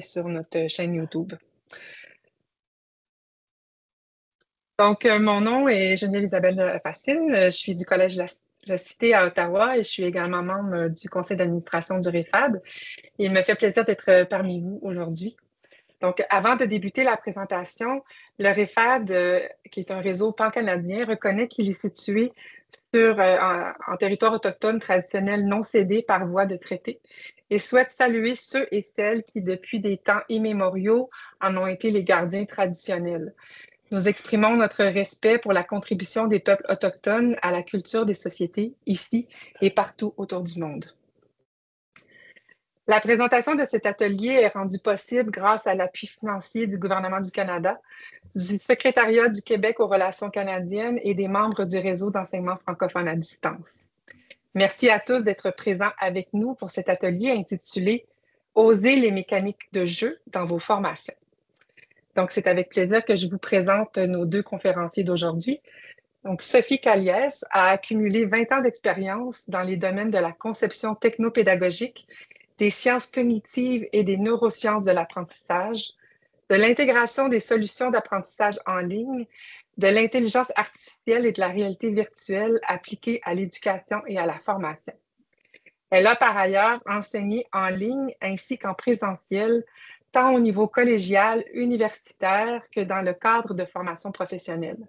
sur notre chaîne YouTube. Donc, euh, mon nom est Geneviève Isabelle Facine. Je suis du Collège de la, Cité à Ottawa et je suis également membre du conseil d'administration du REFAD. Il me fait plaisir d'être parmi vous aujourd'hui. Donc, avant de débuter la présentation, le REFAD, euh, qui est un réseau pan-canadien, reconnaît qu'il est situé sur, euh, en, territoire autochtone traditionnel non cédé par voie de traité et souhaite saluer ceux et celles qui, depuis des temps immémoriaux, en ont été les gardiens traditionnels. Nous exprimons notre respect pour la contribution des peuples autochtones à la culture des sociétés ici et partout autour du monde. La présentation de cet atelier est rendue possible grâce à l'appui financier du gouvernement du Canada, du Secrétariat du Québec aux relations canadiennes et des membres du réseau d'enseignement francophone à distance. Merci à tous d'être présents avec nous pour cet atelier intitulé Oser les mécaniques de jeu dans vos formations. Donc, c'est avec plaisir que je vous présente nos deux conférenciers d'aujourd'hui. Donc, Sophie Caliès a accumulé 20 ans d'expérience dans les domaines de la conception technopédagogique, des sciences cognitives et des neurosciences de l'apprentissage, de l'intégration des solutions d'apprentissage en ligne, de l'intelligence artificielle et de la réalité virtuelle appliquée à l'éducation et à la formation. Elle a par ailleurs enseigné en ligne ainsi qu'en présentiel tant au niveau collégial, universitaire que dans le cadre de formation professionnelle.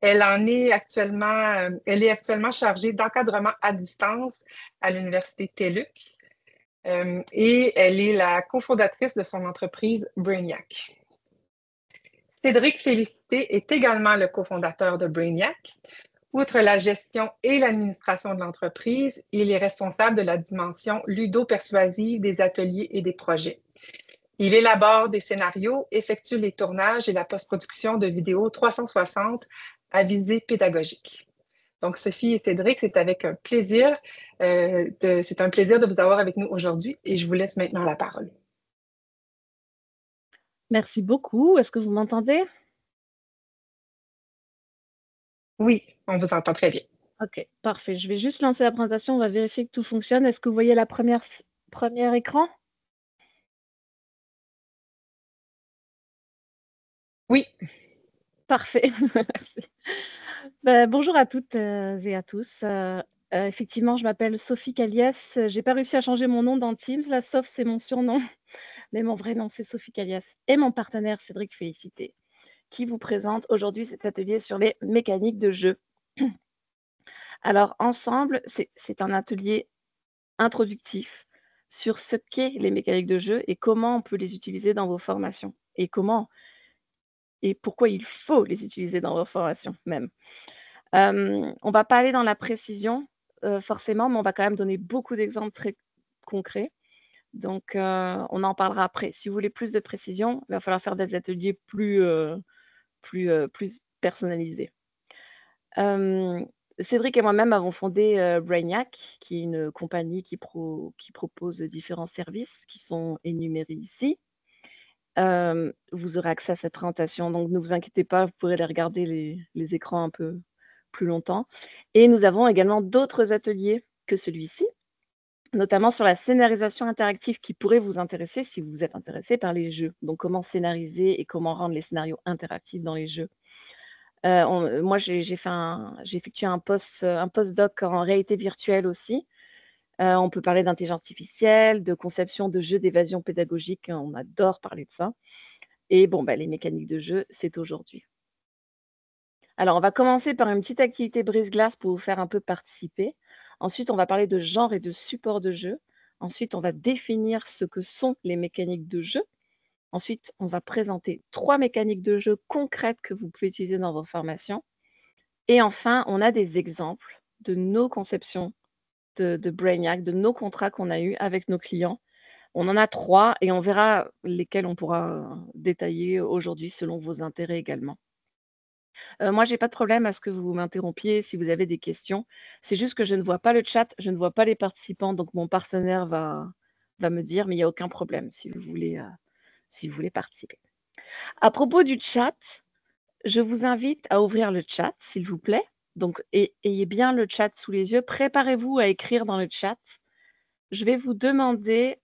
Elle en est actuellement, euh, elle est actuellement chargée d'encadrement à distance à l'Université TELUC euh, et elle est la cofondatrice de son entreprise Brainiac. Cédric Félicité est également le cofondateur de Brainiac. Outre la gestion et l'administration de l'entreprise, il est responsable de la dimension ludo-persuasive des ateliers et des projets. Il élabore des scénarios, effectue les tournages et la post-production de vidéos 360 à visée pédagogique. Donc, Sophie et Cédric, c'est avec un plaisir, euh, c'est un plaisir de vous avoir avec nous aujourd'hui et je vous laisse maintenant la parole. Merci beaucoup. Est-ce que vous m'entendez? Oui, on vous entend très bien. OK, parfait. Je vais juste lancer la présentation. On va vérifier que tout fonctionne. Est-ce que vous voyez la première, première écran? Oui. Parfait. Ben, bonjour à toutes euh, et à tous. Euh, euh, effectivement, je m'appelle Sophie Calias. J'ai pas réussi à changer mon nom dans Teams. Là, sauf c'est mon surnom. Mais mon vrai nom, c'est Sophie Calias. Et mon partenaire, Cédric Félicité, qui vous présente aujourd'hui cet atelier sur les mécaniques de jeu. Alors, ensemble, c'est un atelier introductif sur ce qu'est les mécaniques de jeu et comment on peut les utiliser dans vos formations et comment et pourquoi il faut les utiliser dans vos formations même. on ne va pas aller dans la précision forcément, mais on va quand même donner beaucoup d'exemples très concrets. Donc, on en parlera après. Si vous voulez plus de précision, il va falloir faire des ateliers plus, plus, plus personnalisés. Cédric et moi-même avons fondé Brainiac, qui est une compagnie qui propose différents services qui sont énumérés ici vous aurez accès à cette présentation, donc ne vous inquiétez pas, vous pourrez les regarder les, écrans un peu plus longtemps. Et nous avons également d'autres ateliers que celui-ci, notamment sur la scénarisation interactive qui pourrait vous intéresser si vous êtes intéressé par les jeux. Donc comment scénariser et comment rendre les scénarios interactifs dans les jeux. moi, j'ai effectué un post, un postdoc en réalité virtuelle aussi, euh, on peut parler d'intelligence artificielle, de conception de jeux d'évasion pédagogique. On adore parler de ça. Et bon, bah, les mécaniques de jeu, c'est aujourd'hui. Alors, on va commencer par une petite activité brise-glace pour vous faire un peu participer. Ensuite, on va parler de genre et de support de jeu. Ensuite, on va définir ce que sont les mécaniques de jeu. Ensuite, on va présenter trois mécaniques de jeu concrètes que vous pouvez utiliser dans vos formations. Et enfin, on a des exemples de nos conceptions de, Brainiac, de nos contrats qu'on a eus avec nos clients. On en a trois et on verra lesquels on pourra détailler aujourd'hui selon vos intérêts également. Euh, moi, je n'ai pas de problème à ce que vous m'interrompiez si vous avez des questions. C'est juste que je ne vois pas le chat, je ne vois pas les participants, donc mon partenaire va, va me dire, mais il n'y a aucun problème si vous voulez, euh, si vous voulez participer. À propos du chat, je vous invite à ouvrir le chat, s'il vous plaît. Donc, ayez bien le chat sous les yeux. Préparez-vous à écrire dans le chat. Je vais vous demander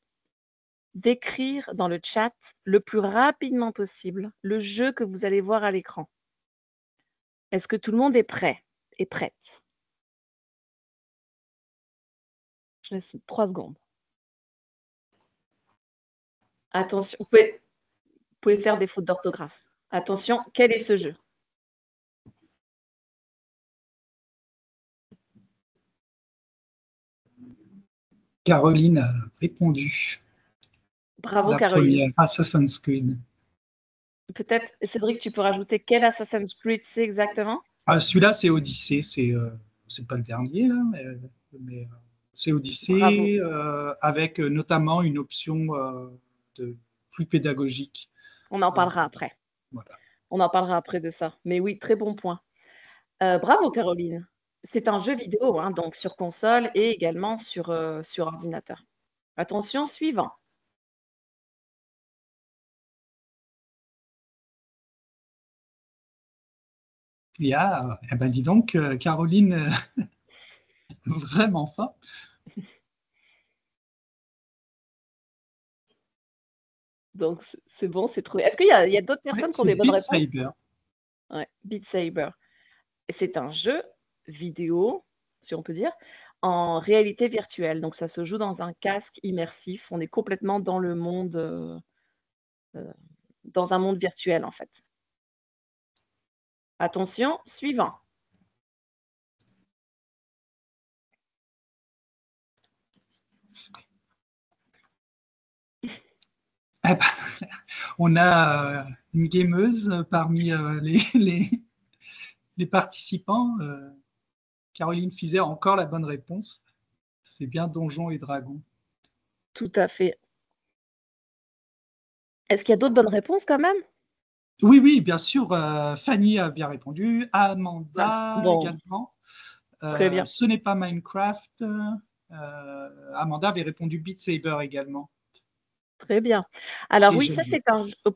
d'écrire dans le chat le plus rapidement possible le jeu que vous allez voir à l'écran. Est-ce que tout le monde est prêt et prête? Je laisse trois secondes. Attention, vous pouvez, faire des fautes d'orthographe. Attention, quel est ce jeu? Caroline a répondu. Bravo, la Caroline. Assassin's Creed. Peut-être, Cédric, tu peux rajouter quel Assassin's Creed c'est exactement? Ah, Celui-là, c'est Odyssée. C'est euh, pas le dernier, là, mais, euh, c'est Odyssée, euh, avec notamment une option de, plus pédagogique. On en parlera après. On en parlera après de ça. Mais oui, très bon point. bravo, Caroline. C'est un jeu vidéo, hein, donc sur console et également sur, sur ordinateur. Attention, suivant. Il y a, eh ben dis donc, euh, Caroline, euh, vraiment fort. Donc c'est bon, c'est trouvé. Est-ce qu'il y a, d'autres personnes qui ont des bonnes réponses? Saber. Ouais, Beat Saber. C'est un jeu vidéo, si on peut dire, en réalité virtuelle. Donc ça se joue dans un casque immersif. On est complètement dans le monde, euh, dans un monde virtuel en fait. Attention, suivant. Eh ben, on a euh, une gameuse parmi euh, les, les, participants. Caroline Fizet a encore la bonne réponse. C'est bien Donjons et Dragons. Tout à fait. Est-ce qu'il y a d'autres bonnes réponses quand même? Oui, oui, bien sûr. Euh, Fanny a bien répondu. Amanda ah, également. Très bien. Euh, ce n'est pas Minecraft. Euh, Amanda avait répondu Beat Saber également. Très bien. Alors oui, ça c'est un jeu. Oh.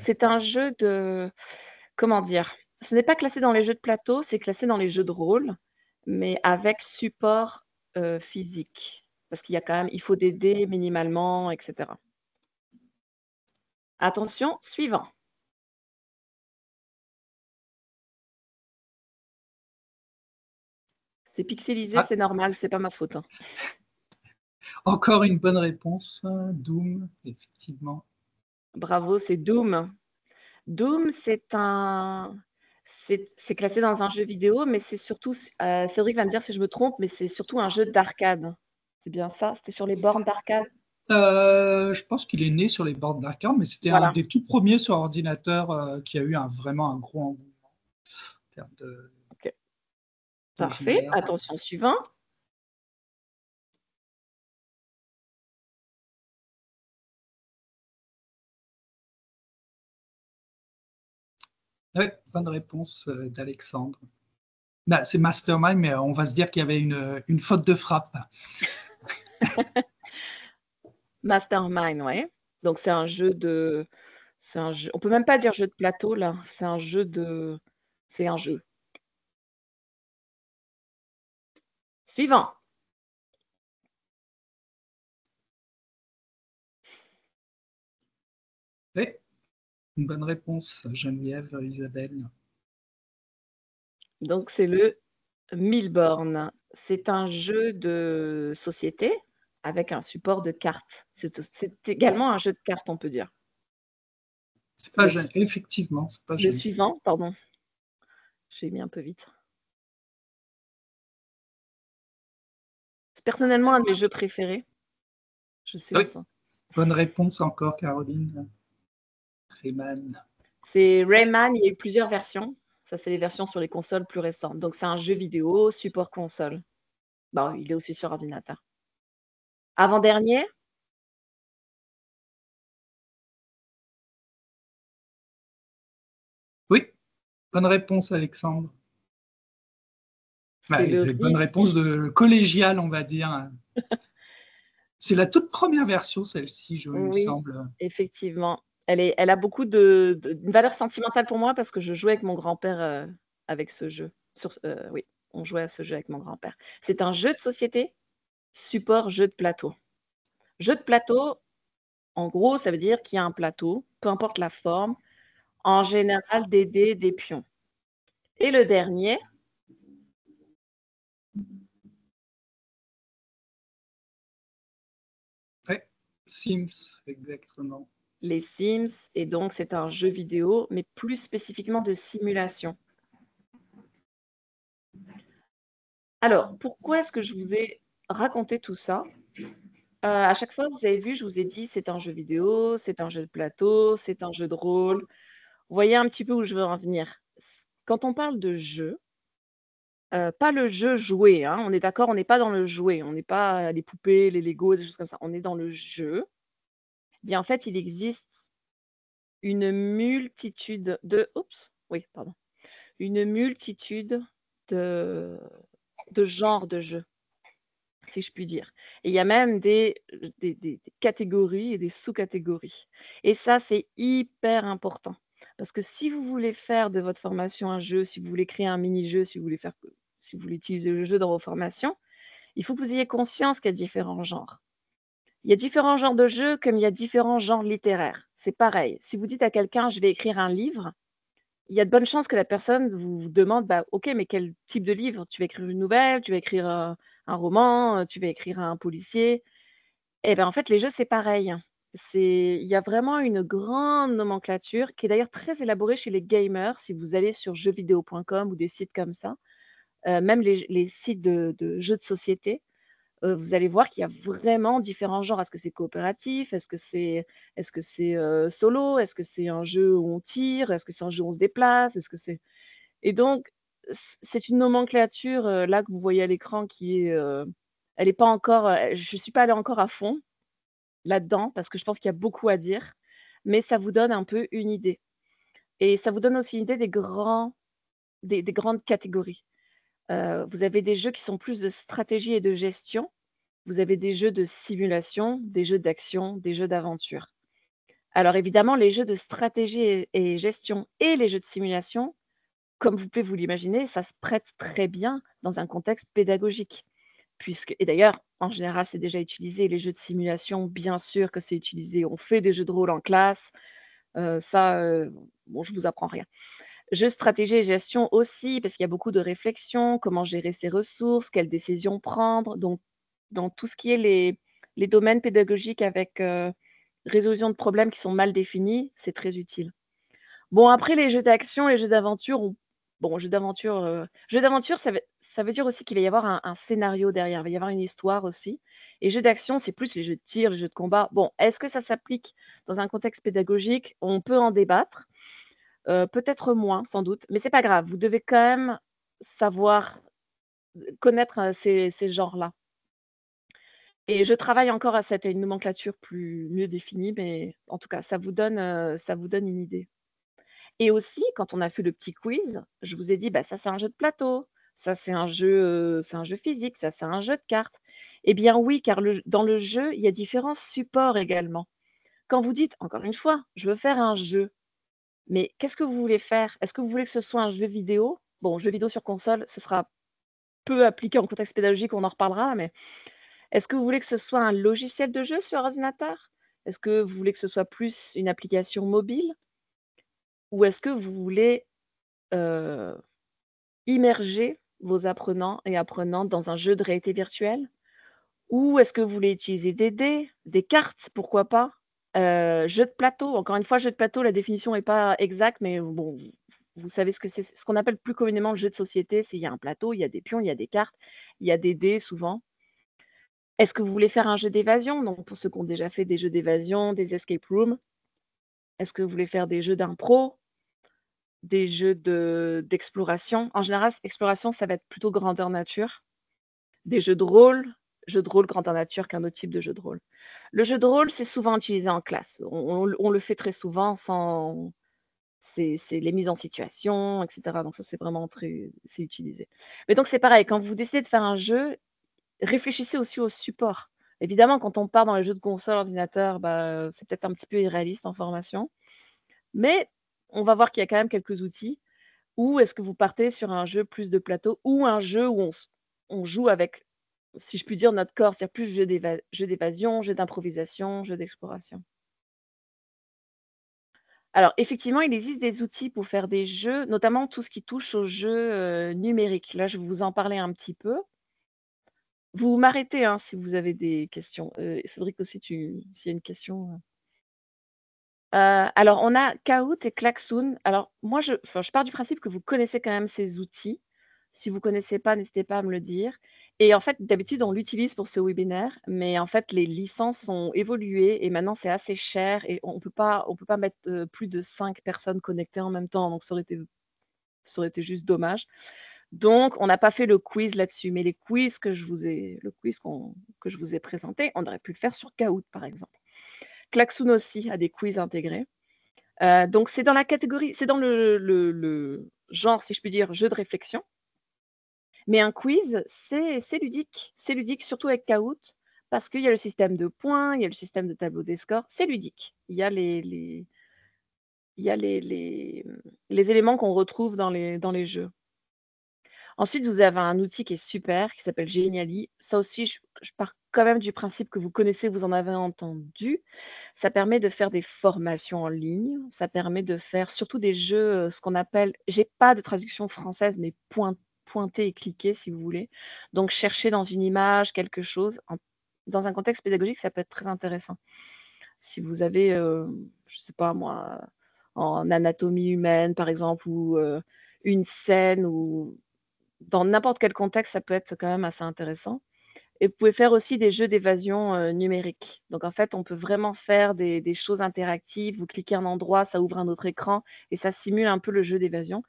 C'est un jeu de. Comment dire? Ce n'est pas classé dans les jeux de plateau, c'est classé dans les jeux de rôle, mais avec support physique. Parce qu'il y a quand même, il faut des dés minimalement, etc. Attention, suivant. C'est pixelisé, ah. c'est normal, c'est pas ma faute. Hein. Encore une bonne réponse. Doom, effectivement. Bravo, c'est Doom. Doom, c'est un. C'est classé dans un jeu vidéo, mais c'est surtout. Euh, Cédric va me dire si je me trompe, mais c'est surtout un jeu d'arcade. C'est bien ça? C'était sur les bornes d'arcade? Euh, je pense qu'il est né sur les bornes d'arcade, mais c'était un des tout premiers sur ordinateur euh, qui a eu un, vraiment un gros engouement en termes de, Parfait. Attention suivant. Oui, bonne réponse euh, d'Alexandre. Bah, c'est Mastermind, mais on va se dire qu'il y avait une, une faute de frappe. Mastermind, oui. Donc c'est un jeu de. Un jeu. On peut même pas dire jeu de plateau là. C'est un jeu de. C'est un jeu. Suivant. Oui, une bonne réponse, Geneviève, Isabelle. Donc, c'est le Milborn. C'est un jeu de société avec un support de cartes. C'est également un jeu de cartes, on peut dire. C'est pas effectivement. Pas le suivant, pardon. J'ai mis un peu vite. personnellement un de mes jeux préférés. Je sais ça. Bonne réponse encore, Caroline. Rayman. C'est Rayman, il y a eu plusieurs versions. Ça, c'est les versions sur les consoles plus récentes. Donc, c'est un jeu vidéo, support console. Bon, il est aussi sur ordinateur. Avant-dernier Oui, bonne réponse, Alexandre une bonne réponse de collégiale, on va dire. C'est la toute première version, celle-ci, je me semble. Effectivement. Elle, a beaucoup de, valeur sentimentale pour moi parce que je jouais avec mon grand-père euh, avec ce jeu. Euh, oui, on jouait à ce jeu avec mon grand-père. C'est un jeu de société, support jeu de plateau. Jeu de plateau, En gros, ça veut dire qu'il y a un plateau, peu importe la forme, en général des dés, des pions. Et le dernier, Sims, exactement. Les Sims, et donc c'est un jeu vidéo, mais plus spécifiquement de simulation. Alors, pourquoi est-ce que je vous ai raconté tout ça? Euh, À chaque fois, vous avez vu, je vous ai dit, c'est un jeu vidéo, c'est un jeu de plateau, c'est un jeu de rôle. Vous voyez un petit peu où je veux en venir. Quand on parle de jeu, euh, pas le jeu joué, hein, on est d'accord, on n'est pas dans le jouet, on n'est pas les poupées, les Lego, des choses comme ça, on est dans le jeu. Bien, en fait, il existe une multitude de oups, oui, pardon. Une multitude de de genres de jeux, si je puis dire. Et il y a même des des des catégories et des sous-catégories et ça, c'est hyper important parce que si vous voulez faire de votre formation un jeu, si vous voulez créer un mini-jeu, si vous voulez faire si vous voulez utiliser le jeu dans vos formations, il faut que vous ayez conscience qu'il y a différents genres. Il y a différents genres de jeux comme il y a différents genres littéraires. C'est pareil. Si vous dites à quelqu'un, je vais écrire un livre, il y a de bonnes chances que la personne vous demande, bah, OK, mais quel type de livre? Tu vas écrire une nouvelle, tu vas écrire un, roman, tu vas écrire un policier. Et bien, en fait, les jeux, c'est pareil. Il y a vraiment une grande nomenclature qui est d'ailleurs très élaborée chez les gamers. Si vous allez sur jeuxvideo.com ou des sites comme ça, euh, même les, sites de, jeux de société, euh, vous allez voir qu'il y a vraiment différents genres. Est-ce que c'est coopératif? Est-ce que c'est est -ce euh, solo? Est-ce que c'est un jeu où on tire? Est-ce que c'est un jeu où on se déplace? Est-ce que c'est Et donc, c'est une nomenclature là que vous voyez à l'écran qui est, elle n'est pas encore, je suis pas allée encore à fond là-dedans parce que je pense qu'il y a beaucoup à dire, mais ça vous donne un peu une idée. Et ça vous donne aussi une idée des grands, des grandes catégories. Euh, vous avez des jeux qui sont plus de stratégie et de gestion. Vous avez des jeux de simulation, des jeux d'action, des jeux d'aventure. Alors évidemment, les jeux de stratégie et gestion et les jeux de simulation, comme vous pouvez vous l'imaginer, ça se prête très bien dans un contexte pédagogique. Puisque, et d'ailleurs, en général, c'est déjà utilisé. Les jeux de simulation, bien sûr que c'est utilisé. On fait des jeux de rôle en classe. Euh, ça, euh, bon, je vous apprends rien. Jeu, stratégie et gestion aussi, parce qu'il y a beaucoup de réflexion, comment gérer ses ressources, quelles décisions prendre. Donc, dans tout ce qui est les, les domaines pédagogiques avec euh, résolution de problèmes qui sont mal définis, c'est très utile. Bon, après, les jeux d'action, les jeux d'aventure, bon, jeux d'aventure, euh, jeux d'aventure, ça, ça, veut dire aussi qu'il va y avoir un, un, scénario derrière, il va y avoir une histoire aussi. Et jeux d'action, c'est plus les jeux de tir, les jeux de combat. Bon, est-ce que ça s'applique dans un contexte pédagogique? On peut en débattre. Euh, peut-être moins, sans doute, mais c'est pas grave. Vous devez quand même savoir connaître euh, ces, genres-là. Et je travaille encore à cette une nomenclature plus mieux définie, mais en tout cas, ça vous donne, euh, ça vous donne une idée. Et aussi, quand on a fait le petit quiz, je vous ai dit, bah, ça c'est un jeu de plateau, ça c'est un jeu, c'est un jeu physique, ça c'est un jeu de cartes. Eh bien oui, car dans le jeu, il y a différents supports également. Quand vous dites, encore une fois, je veux faire un jeu, mais qu'est-ce que vous voulez faire? Est-ce que vous voulez que ce soit un jeu vidéo? Bon, jeu vidéo sur console, ce sera peu appliqué en contexte pédagogique, on en reparlera, mais est-ce que vous voulez que ce soit un logiciel de jeu sur ordinateur? Est-ce que vous voulez que ce soit plus une application mobile? Ou est-ce que vous voulez euh, immerger vos apprenants et apprenantes dans un jeu de réalité virtuelle? Ou est-ce que vous voulez utiliser des dés, des cartes, pourquoi pas? Euh, jeu de plateau, encore une fois, jeu de plateau, la définition n'est pas exacte, mais vous savez ce que c'est. Ce qu'on appelle plus communément le jeu de société, c'est il y a un plateau, il y a des pions, il y a des cartes, il y a des dés souvent. Est-ce que vous voulez faire un jeu d'évasion? Donc, pour ceux qui ont déjà fait des jeux d'évasion, des escape rooms. Est-ce que vous voulez faire des jeux d'impro? Des jeux d'exploration? en général, exploration, ça va être plutôt grandeur nature. Des jeux de rôle, jeu de rôle grandeur nature qu'un autre type de jeu de rôle. Le jeu de rôle, c'est souvent utilisé en classe. On, le fait très souvent sans. C'est les mises en situation, etc. Donc, ça, c'est vraiment très. Utilisé. Mais donc, c'est pareil. Quand vous décidez de faire un jeu, réfléchissez aussi au support. Évidemment, quand on part dans les jeux de console, ordinateur, bah, c'est peut-être un petit peu irréaliste en formation. Mais on va voir qu'il y a quand même quelques outils. Ou est-ce que vous partez sur un jeu plus de plateau ou un jeu où on joue avec si je puis dire, notre corps, c'est-à-dire plus jeu d'évasion, jeu d'improvisation, jeu d'exploration. Alors, effectivement, il existe des outils pour faire des jeux, notamment tout ce qui touche aux jeux euh, numériques. Là, je vais vous en parler un petit peu. Vous m'arrêtez hein, si vous avez des questions. Euh, Cédric aussi, s'il y a une question. Euh, alors, on a Kahoot et Klaxoon. Alors, moi, je pars du principe que vous connaissez quand même ces outils. Si vous ne connaissez pas, n'hésitez pas à me le dire. Et en fait, d'habitude, on l'utilise pour ce webinaire, mais en fait, les licences ont évolué et maintenant, c'est assez cher et on ne peut pas mettre euh, plus de cinq personnes connectées en même temps. Donc, ça aurait été, ça aurait été juste dommage. Donc, on n'a pas fait le quiz là-dessus, mais les quiz que je vous ai, le quiz que je vous ai présenté, on aurait pu le faire sur Kahoot, par exemple. Klaxoon aussi a des quiz intégrés. Euh, donc, c'est dans la catégorie, c'est dans le, genre, si je puis dire, jeu de réflexion. Mais un quiz, c'est ludique. C'est ludique, surtout avec Kahoot, parce qu'il y a le système de points, il y a le système de tableau des scores. C'est ludique. Il y a les, éléments qu'on retrouve dans les, jeux. Ensuite, vous avez un outil qui est super, qui s'appelle Geniali. Ça aussi, je, pars quand même du principe que vous connaissez, vous en avez entendu. Ça permet de faire des formations en ligne. Ça permet de faire surtout des jeux, ce qu'on appelle, j'ai pas de traduction française, mais point, pointer et cliquer si vous voulez. Donc, chercher dans une image quelque chose. dans un contexte pédagogique, ça peut être très intéressant. Si vous avez, je ne sais pas moi, en anatomie humaine, par exemple, ou une scène, ou dans n'importe quel contexte, ça peut être quand même assez intéressant. Et vous pouvez faire aussi des jeux d'évasion numérique. Donc, en fait, on peut vraiment faire des, des, choses interactives. Vous cliquez un endroit, ça ouvre un autre écran et ça simule un peu le jeu d'évasion.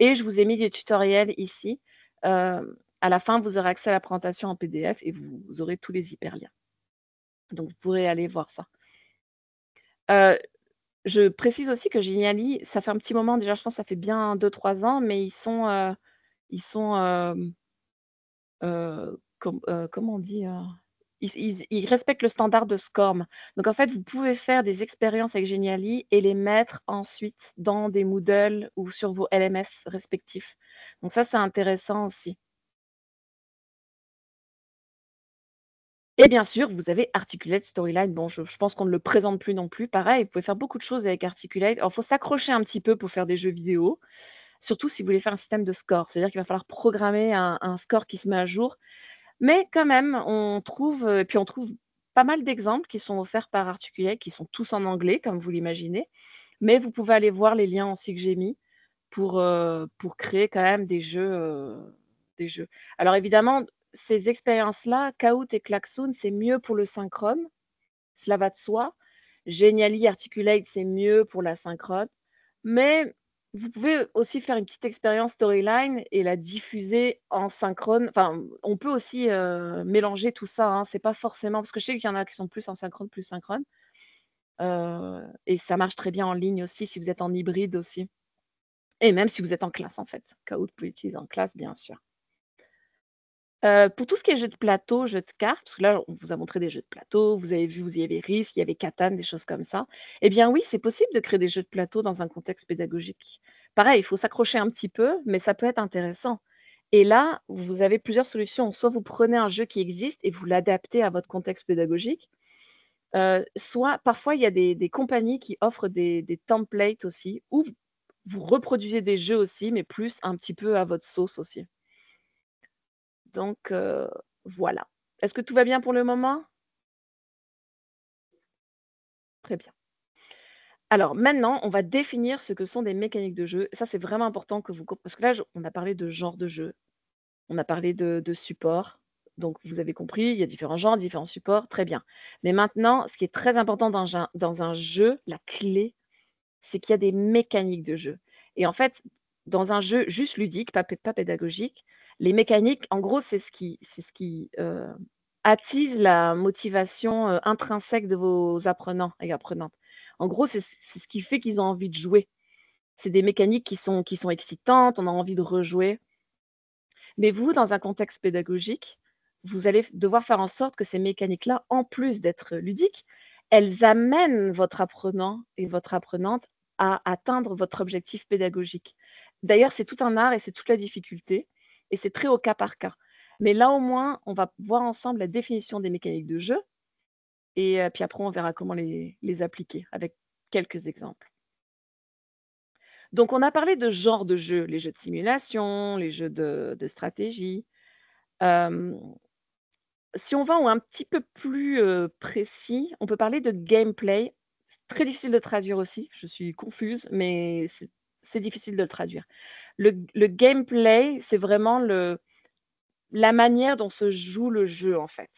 Et je vous ai mis des tutoriels ici. Euh, à la fin, vous aurez accès à la présentation en PDF et vous, aurez tous les hyperliens. Donc, vous pourrez aller voir ça. Euh, je précise aussi que Geniali, ça fait un petit moment déjà, je pense que ça fait bien 2-3 ans, mais ils sont, euh, ils sont comment on dit ils, respectent le standard de SCORM. Donc, en fait, vous pouvez faire des expériences avec Geniali et les mettre ensuite dans des Moodle ou sur vos LMS respectifs. Donc, ça, c'est intéressant aussi. Et bien sûr, vous avez Articulate Storyline. Bon, je, pense qu'on ne le présente plus non plus. Pareil, vous pouvez faire beaucoup de choses avec Articulate. Alors, il faut s'accrocher un petit peu pour faire des jeux vidéo, surtout si vous voulez faire un système de score. C'est-à-dire qu'il va falloir programmer un, un, score qui se met à jour. Mais quand même, on trouve, euh, puis on trouve pas mal d'exemples qui sont offerts par Articulate, qui sont tous en anglais, comme vous l'imaginez. Mais vous pouvez aller voir les liens aussi que j'ai mis pour, euh, pour créer quand même des jeux, euh, des jeux. Alors évidemment, ces expériences-là, Kahoot et Klaxoon, c'est mieux pour le synchrone. Cela va de soi. Genially Articulate, c'est mieux pour la synchrone. Mais vous pouvez aussi faire une petite expérience storyline et la diffuser en synchrone. Enfin, on peut aussi euh, mélanger tout ça. Hein. C'est pas forcément parce que je sais qu'il y en a qui sont plus en synchrone, plus synchrone. Euh, et ça marche très bien en ligne aussi si vous êtes en hybride aussi. Et même si vous êtes en classe en fait. Kahoot peut utiliser en classe, bien sûr. Pour tout ce qui est jeux de plateau, jeux de cartes, parce que là, on vous a montré des jeux de plateau, vous avez vu, vous y avez Risk, il y avait Catan, des choses comme ça. Eh bien oui, c'est possible de créer des jeux de plateau dans un contexte pédagogique. Pareil, il faut s'accrocher un petit peu, mais ça peut être intéressant. Et là, vous avez plusieurs solutions. Soit vous prenez un jeu qui existe et vous l'adaptez à votre contexte pédagogique. Soit parfois, il y a des, compagnies qui offrent des templates aussi, ou vous reproduisez des jeux aussi, mais plus un petit peu à votre sauce aussi. Donc, euh, voilà. Est-ce que tout va bien pour le moment? Très bien. Alors maintenant, on va définir ce que sont des mécaniques de jeu. Ça, c'est vraiment important que vous parce que là, on a parlé de genre de jeu, on a parlé de, support. Donc, vous avez compris, il y a différents genres, différents supports, très bien. Mais maintenant, ce qui est très important dans un, jeu, la clé, c'est qu'il y a des mécaniques de jeu. Et en fait, dans un jeu juste ludique, pas pédagogique, les mécaniques, en gros, c'est ce qui, c'est ce qui euh, attise la motivation euh, intrinsèque de vos apprenants et apprenantes. En gros, c'est ce qui fait qu'ils ont envie de jouer. C'est des mécaniques qui sont, qui sont excitantes, on a envie de rejouer. Mais vous, dans un contexte pédagogique, vous allez devoir faire en sorte que ces mécaniques-là, en plus d'être ludiques, elles amènent votre apprenant et votre apprenante à atteindre votre objectif pédagogique. D'ailleurs, c'est tout un art et c'est toute la difficulté et c'est très au cas par cas. Mais là, au moins, on va voir ensemble la définition des mécaniques de jeu et euh, puis après, on verra comment les, appliquer avec quelques exemples. Donc, on a parlé de genre de jeux, les jeux de simulation, les jeux de, stratégie. si on va un petit peu plus précis, on peut parler de gameplay. C'est très difficile de traduire aussi. Je suis confuse, mais c'est difficile de le traduire. Le, gameplay, c'est vraiment la manière dont se joue le jeu, en fait.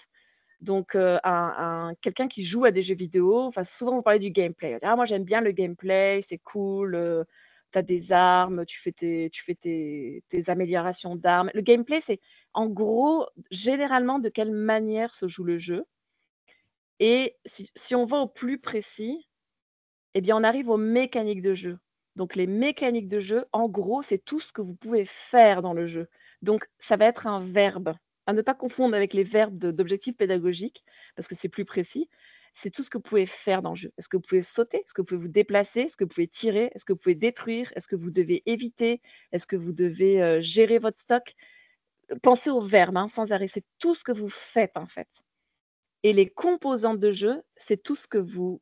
Donc, un, quelqu'un qui joue à des jeux vidéo, souvent on parle du gameplay. Ah, moi j'aime bien le gameplay, c'est cool, tu as des armes, tu fais tes, tu fais tes, améliorations d'armes. Le gameplay, c'est en gros, généralement, de quelle manière se joue le jeu. Et si, on va au plus précis, eh bien, on arrive aux mécaniques de jeu. Donc, les mécaniques de jeu, en gros, c'est tout ce que vous pouvez faire dans le jeu. Donc, ça va être un verbe à ne pas confondre avec les verbes d'objectifs pédagogiques, parce que c'est plus précis. C'est tout ce que vous pouvez faire dans le jeu. Est-ce que vous pouvez sauter? Est-ce que vous pouvez vous déplacer? Est-ce que vous pouvez tirer? Est-ce que vous pouvez détruire? Est-ce que vous devez éviter? Est-ce que vous devez euh, gérer votre stock? Pensez aux verbes hein, sans arrêt. C'est tout ce que vous faites en fait. Et les composantes de jeu, c'est tout ce que vous...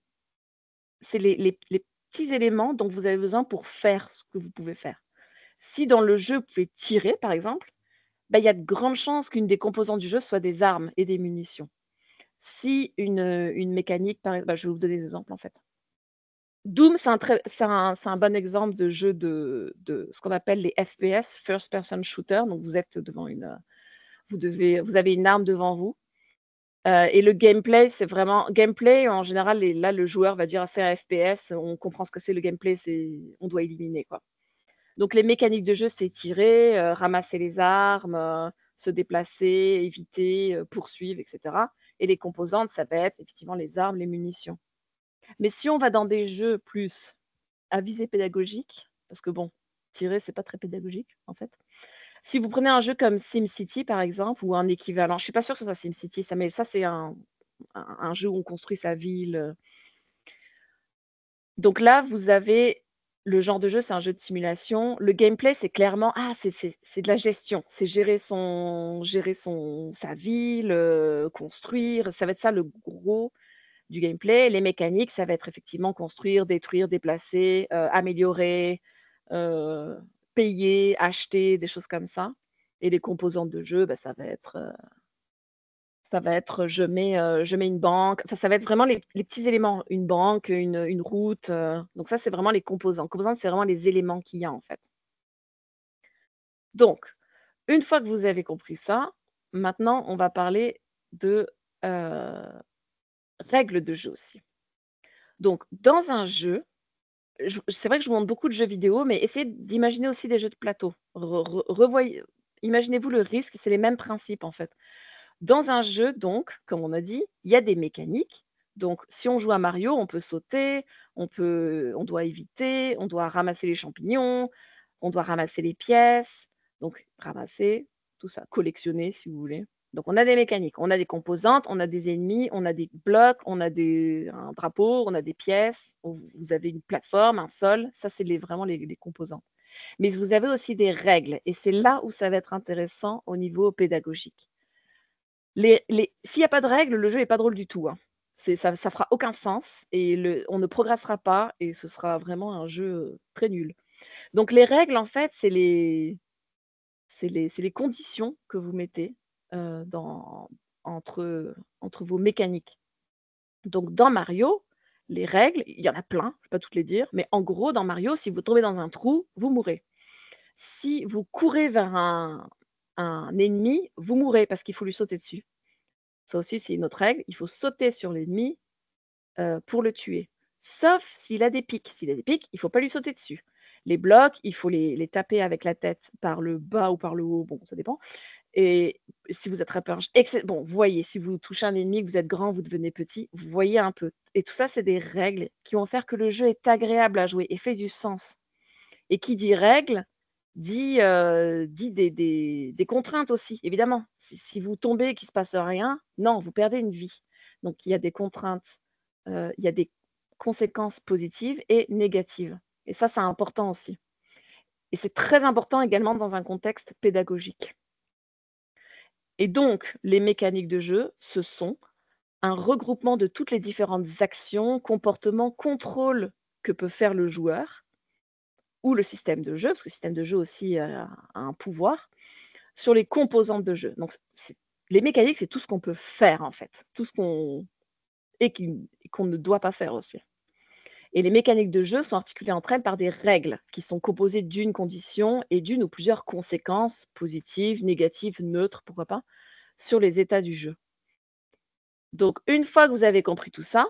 C'est les petits éléments dont vous avez besoin pour faire ce que vous pouvez faire. Si dans le jeu, vous pouvez tirer, par exemple, bah, il y a de grandes chances qu'une des composantes du jeu soit des armes et des munitions. Si une, une mécanique, par exemple, bah, je vais vous donner des exemples en fait. Doom, c'est un, un, bon exemple de jeu de, de ce qu'on appelle les FPS, First Person Shooter. Donc vous êtes devant une, vous devez, vous avez une arme devant vous. Euh, et le gameplay, c'est vraiment gameplay. En général, là, le joueur va dire c'est un FPS. On comprend ce que c'est le gameplay. C'est on doit éliminer quoi. Donc les mécaniques de jeu, c'est tirer, euh, ramasser les armes, euh, se déplacer, éviter, poursuivre, etc. Et les composantes, ça va être effectivement les armes, les munitions. Mais si on va dans des jeux plus à visée pédagogique, parce que bon, tirer, c'est pas très pédagogique en fait. Si vous prenez un jeu comme SimCity par exemple, ou un équivalent, je suis pas sûre que ce soit SimCity, mais ça c'est un, jeu où on construit sa ville. Donc là, vous avez le genre de jeu, c'est un jeu de simulation. Le gameplay, c'est clairement, ah, c'est de la gestion. C'est gérer sa ville, euh, construire. Ça va être ça le gros du gameplay. Les mécaniques, ça va être effectivement construire, détruire, déplacer, euh, améliorer, euh, payer, acheter, des choses comme ça. Et les composantes de jeu, bah, ça va être ça va être je mets, je mets une banque. Ça va être vraiment les, petits éléments. Une banque, une, route. donc ça, c'est vraiment les composants. Composants, c'est vraiment les éléments qu'il y a en fait. Donc, une fois que vous avez compris ça, maintenant, on va parler de règles de jeu aussi. Donc, dans un jeu, c'est vrai que je vous montre beaucoup de jeux vidéo, mais essayez d'imaginer aussi des jeux de plateau. imaginez-vous le risque, c'est les mêmes principes en fait. Dans un jeu, donc, comme on a dit, il y a des mécaniques. Donc, si on joue à Mario, on peut sauter, on, peut, on doit éviter, on doit ramasser les champignons, on doit ramasser les pièces. Donc, ramasser, tout ça, collectionner si vous voulez. Donc, on a des mécaniques, on a des composantes, on a des ennemis, on a des blocs, on a un drapeau, on a des pièces, vous avez une plateforme, un sol. Ça, c'est vraiment les, composantes. Mais vous avez aussi des règles. Et c'est là où ça va être intéressant au niveau pédagogique s'il n'y a pas de règles, le jeu n'est pas drôle du tout. Hein. ça, ça fera aucun sens et on ne progressera pas et ce sera vraiment un jeu très nul. Donc les règles, en fait, c'est les, conditions que vous mettez dans, entre, vos mécaniques. Donc dans Mario, les règles, il y en a plein, je ne vais pas toutes les dire, mais en gros, dans Mario, si vous tombez dans un trou, vous mourrez. Si vous courez vers un, un ennemi, vous mourrez parce qu'il faut lui sauter dessus. Ça aussi, c'est une autre règle. Il faut sauter sur l'ennemi euh, pour le tuer. Sauf s'il a des pics. S'il a des pics, il ne faut pas lui sauter dessus. Les blocs, il faut les, taper avec la tête par le bas ou par le haut. Bon, ça dépend. Et si vous attrapez un... Bon, vous voyez, si vous touchez un ennemi, que vous êtes grand, vous devenez petit, vous voyez un peu. Et tout ça, c'est des règles qui vont faire que le jeu est agréable à jouer et fait du sens. Et qui dit règle, dit, dit des, contraintes aussi, évidemment. Si, vous tombez et qu'il ne se passe rien, non, vous perdez une vie. Donc il y a des contraintes, il y a des conséquences positives et négatives. Et ça, c'est important aussi. Et c'est très important également dans un contexte pédagogique. Et donc, les mécaniques de jeu, ce sont un regroupement de toutes les différentes actions, comportements, contrôles que peut faire le joueur ou le système de jeu, parce que le système de jeu aussi a, un pouvoir, sur les composantes de jeu. Donc, les mécaniques, c'est tout ce qu'on peut faire, en fait, tout ce qu'on et qu'on ne doit pas faire aussi. Et les mécaniques de jeu sont articulées entre elles par des règles qui sont composées d'une condition et d'une ou plusieurs conséquences positives, négatives, neutres, pourquoi pas, sur les états du jeu. Donc, une fois que vous avez compris tout ça,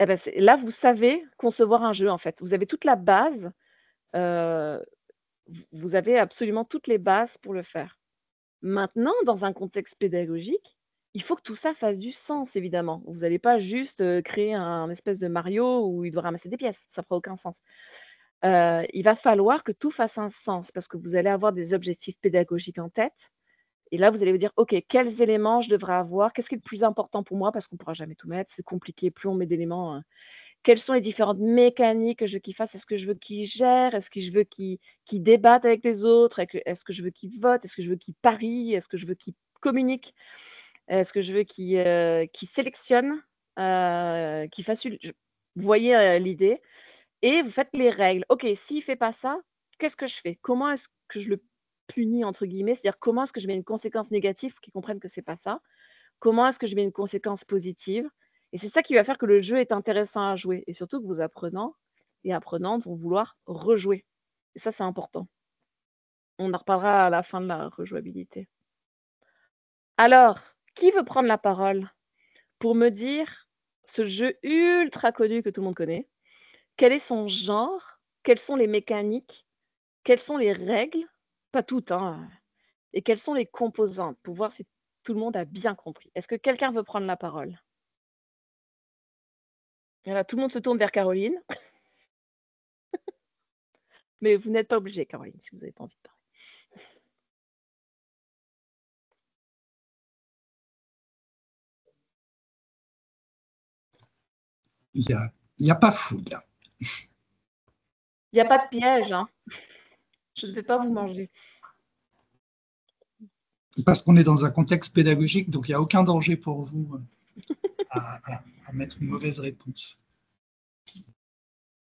eh ben, là, vous savez concevoir un jeu, en fait. Vous avez toute la base, euh, vous avez absolument toutes les bases pour le faire. Maintenant, dans un contexte pédagogique, il faut que tout ça fasse du sens, évidemment. Vous n'allez pas juste créer un espèce de Mario où il doit ramasser des pièces. Ça ne fera aucun sens. il va falloir que tout fasse un sens parce que vous allez avoir des objectifs pédagogiques en tête. Et là, vous allez vous dire, OK, quels éléments je devrais avoir? Qu'est-ce qui est le plus important pour moi? Parce qu'on ne pourra jamais tout mettre. C'est compliqué. Plus on met d'éléments. Hein. Quelles sont les différentes mécaniques que je veux qu'il fasse Est-ce que je veux qu'il gère Est-ce que je veux qu'il débatte avec les autres? Est-ce que je veux qu'il vote Est-ce que je veux qu'il parie Est-ce que je veux qu'il communique est-ce que je veux qu'il euh, sélectionne, euh, qu'il fasse vous voyez, euh, l'idée et vous faites les règles. OK, s'il ne fait pas ça, qu'est-ce que je fais? Comment est-ce que je le «punis» entre guillemets? C'est-à-dire comment est-ce que je mets une conséquence négative pour qu'il comprenne que c'est pas ça? Comment est-ce que je mets une conséquence positive? Et c'est ça qui va faire que le jeu est intéressant à jouer et surtout que vos apprenants et apprenantes vont vouloir rejouer et ça, c'est important. On en reparlera à la fin de la rejouabilité. Alors qui veut prendre la parole pour me dire ce jeu ultra connu que tout le monde connaît? Quel est son genre? Quelles sont les mécaniques? Quelles sont les règles? Pas toutes, hein, et quelles sont les composantes pour voir si tout le monde a bien compris? Est-ce que quelqu'un veut prendre la parole? Voilà, tout le monde se tourne vers Caroline. Mais vous n'êtes pas obligé, Caroline, si vous n'avez pas envie de parler. Il n'y a, y a pas fouille. Il n'y a pas de piège. Hein. Je ne vais pas vous manger. Parce qu'on est dans un contexte pédagogique, donc il n'y a aucun danger pour vous euh, à, mettre une mauvaise réponse.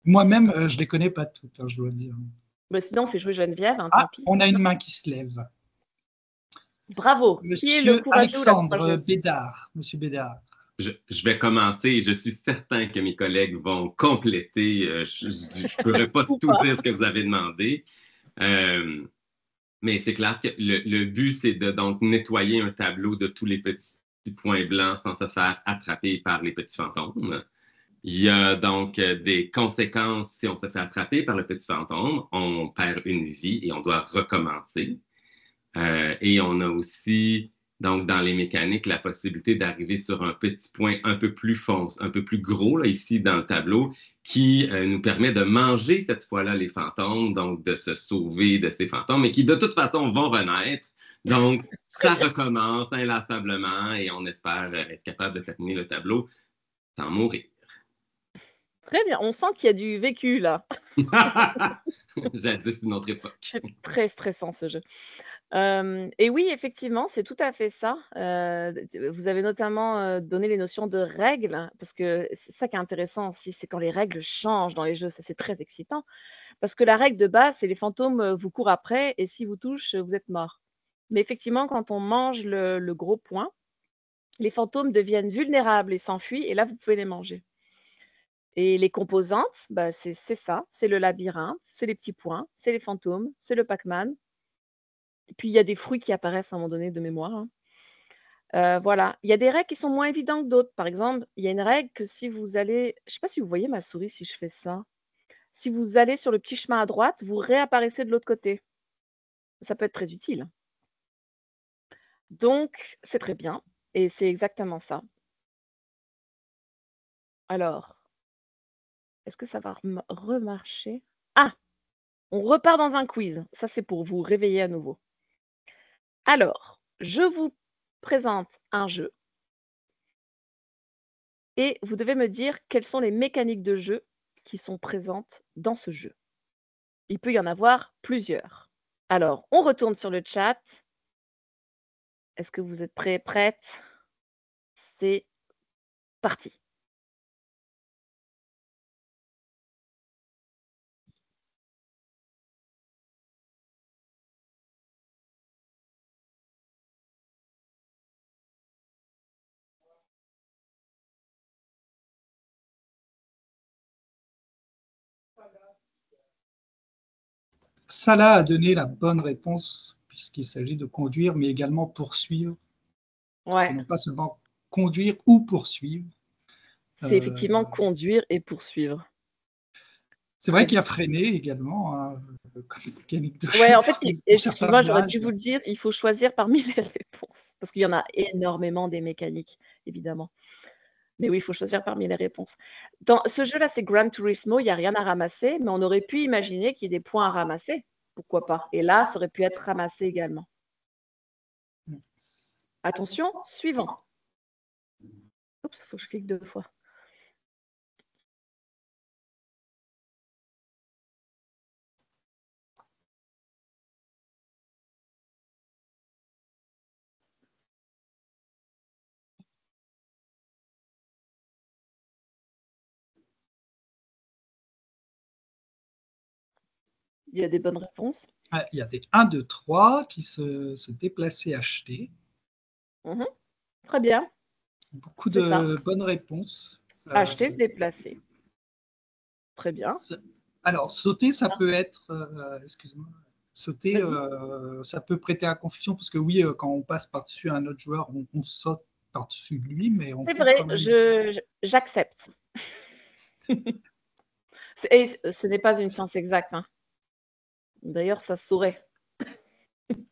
Moi-même, euh, je ne les connais pas toutes, hein, je dois dire. Bah, sinon, on fait jouer Geneviève. Hein, ah, on a une main qui se lève. Bravo. Monsieur Alexandre Bédard. Monsieur Bédard. Je, vais commencer je suis certain que mes collègues vont compléter. Euh, je ne pourrais pas tout dire ce que vous avez demandé. Euh, mais c'est clair que le, but, c'est de donc nettoyer un tableau de tous les petits points blancs sans se faire attraper par les petits fantômes. Il y a donc des conséquences si on se fait attraper par le petit fantôme. On perd une vie et on doit recommencer. Euh, et on a aussi donc, dans les mécaniques, la possibilité d'arriver sur un petit point un peu plus foncé, un peu plus gros, là, ici dans le tableau, qui euh, nous permet de manger cette fois-là les fantômes, donc de se sauver de ces fantômes, mais qui de toute façon vont renaître. Donc, ça recommence inlassablement et on espère euh, être capable de terminer le tableau sans mourir. Très bien, on sent qu'il y a du vécu là. Jadis une autre époque. C'est très stressant ce jeu et oui, effectivement, c'est tout à fait ça. vous avez notamment, donné les notions de règles, parce que c'est ça qui est intéressant aussi, c'est quand les règles changent dans les jeux, ça c'est très excitant. Parce que la règle de base, c'est les fantômes, vous courent après et s'ils vous touchent, vous êtes mort. Mais effectivement, quand on mange le gros point, les fantômes deviennent vulnérables et s'enfuient et là, vous pouvez les manger. Et les composantes, bah, c'est ça, c'est le labyrinthe, c'est les petits points, c'est les fantômes, c'est le Pac-Man. Et puis, il y a des fruits qui apparaissent à un moment donné de mémoire. Hein. Euh, voilà. Il y a des règles qui sont moins évidentes que d'autres. Par exemple, il y a une règle que si vous allez, je ne sais pas si vous voyez ma souris si je fais ça. Si vous allez sur le petit chemin à droite, vous réapparaissez de l'autre côté. Ça peut être très utile. Donc, c'est très bien. Et c'est exactement ça. Alors, est-ce que ça va remarcher? Ah On repart dans un quiz. Ça, c'est pour vous réveiller à nouveau. Alors, je vous présente un jeu et vous devez me dire quelles sont les mécaniques de jeu qui sont présentes dans ce jeu. Il peut y en avoir plusieurs. Alors, on retourne sur le chat. Est-ce que vous êtes prêts, prêtes? C'est parti. Salah a donné la bonne réponse puisqu'il s'agit de conduire, mais également poursuivre. Ouais. Non pas seulement conduire ou poursuivre. C'est effectivement conduire et poursuivre. C'est vrai qu'il a freiné également, hein, comme mécanique de Ouais, en fait, excuse-moi, j'aurais dû vous le dire, il faut choisir parmi les réponses. Parce qu'il y en a énormément des mécaniques, évidemment. Mais oui, il faut choisir parmi les réponses. Dans ce jeu-là, c'est Gran Turismo, il n'y a rien à ramasser, mais on aurait pu imaginer qu'il y ait des points à ramasser. Pourquoi pas? Et là, ça aurait pu être ramassé également. Attention, suivant. Oups, il faut que je clique deux fois. Il y a des bonnes réponses. il y a des 1, 2, 3 qui se, se déplacer, acheter. Mhm. Très bien. Beaucoup de bonnes réponses. Euh, acheter, se déplacer. Très bien. Alors, sauter, ça ah. peut être. Euh, excuse-moi. Sauter, euh, ça peut prêter à confusion parce que oui, quand on passe par-dessus un autre joueur, on, saute par-dessus lui, mais on. C'est vrai, j'accepte. Et ce n'est pas une science exacte. Hein. D'ailleurs, ça saurait.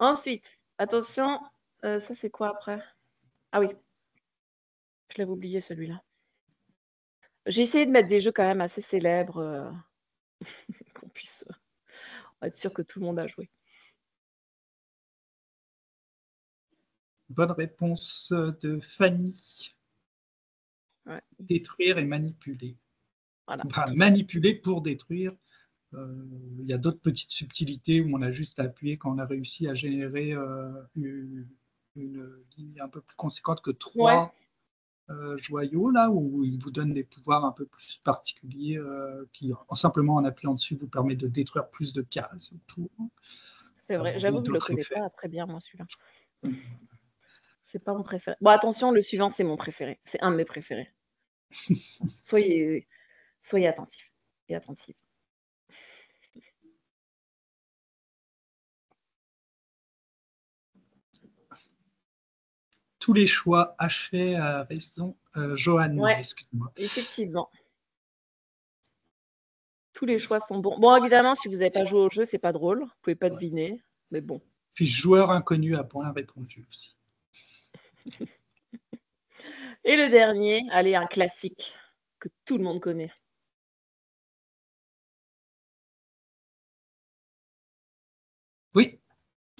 Ensuite, attention, euh, ça c'est quoi après? Ah oui, je l'avais oublié celui-là. J'ai essayé de mettre des jeux quand même assez célèbres euh, qu'on puisse être sûr que tout le monde a joué. Bonne réponse de Fanny. Détruire et manipuler. manipuler pour détruire. Euh, il y a d'autres petites subtilités où on a juste appuyé quand on a réussi à générer euh, une, ligne un peu plus conséquente que trois euh, joyaux, là, où il vous donne des pouvoirs un peu plus particuliers qui, en, simplement en appuyant dessus, vous permet de détruire plus de cases autour. C'est vrai, j'avoue que je ne le connais pas très bien, moi, celui-là. C'est pas mon préféré. Bon, attention, le suivant, c'est mon préféré. C'est un de mes préférés. soyez, soyez attentifs et attentifs. Tous les choix hachés à raison. Euh, Johan, excuse-moi. Effectivement. Tous les choix sont bons. Bon, évidemment, si vous n'avez pas joué au jeu, c'est pas drôle. Vous pouvez pas deviner, mais bon. Puis joueur inconnu a point répondu aussi. Et le dernier, allez, un classique que tout le monde connaît. Oui,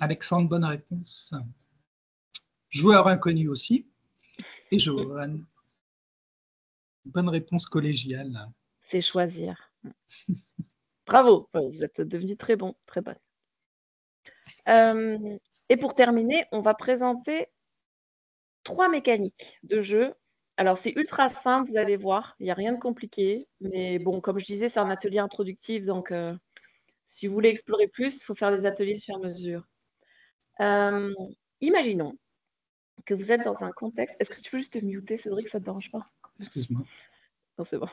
Alexandre, bonne réponse. Joueur inconnu aussi. Et Johan. Bonne réponse collégiale. C'est choisir. Bravo, vous êtes devenu très bon, très bon. Euh, et pour terminer, on va présenter trois mécaniques de jeu. Alors, c'est ultra simple, vous allez voir, il n'y a rien de compliqué. Mais bon, comme je disais, c'est un atelier introductif, donc euh, si vous voulez explorer plus, il faut faire des ateliers sur mesure. Euh, imaginons que vous êtes dans un contexte. Est-ce que tu peux juste te muter, Cédric, ça ne te dérange pas Excuse-moi. Non, c'est bon.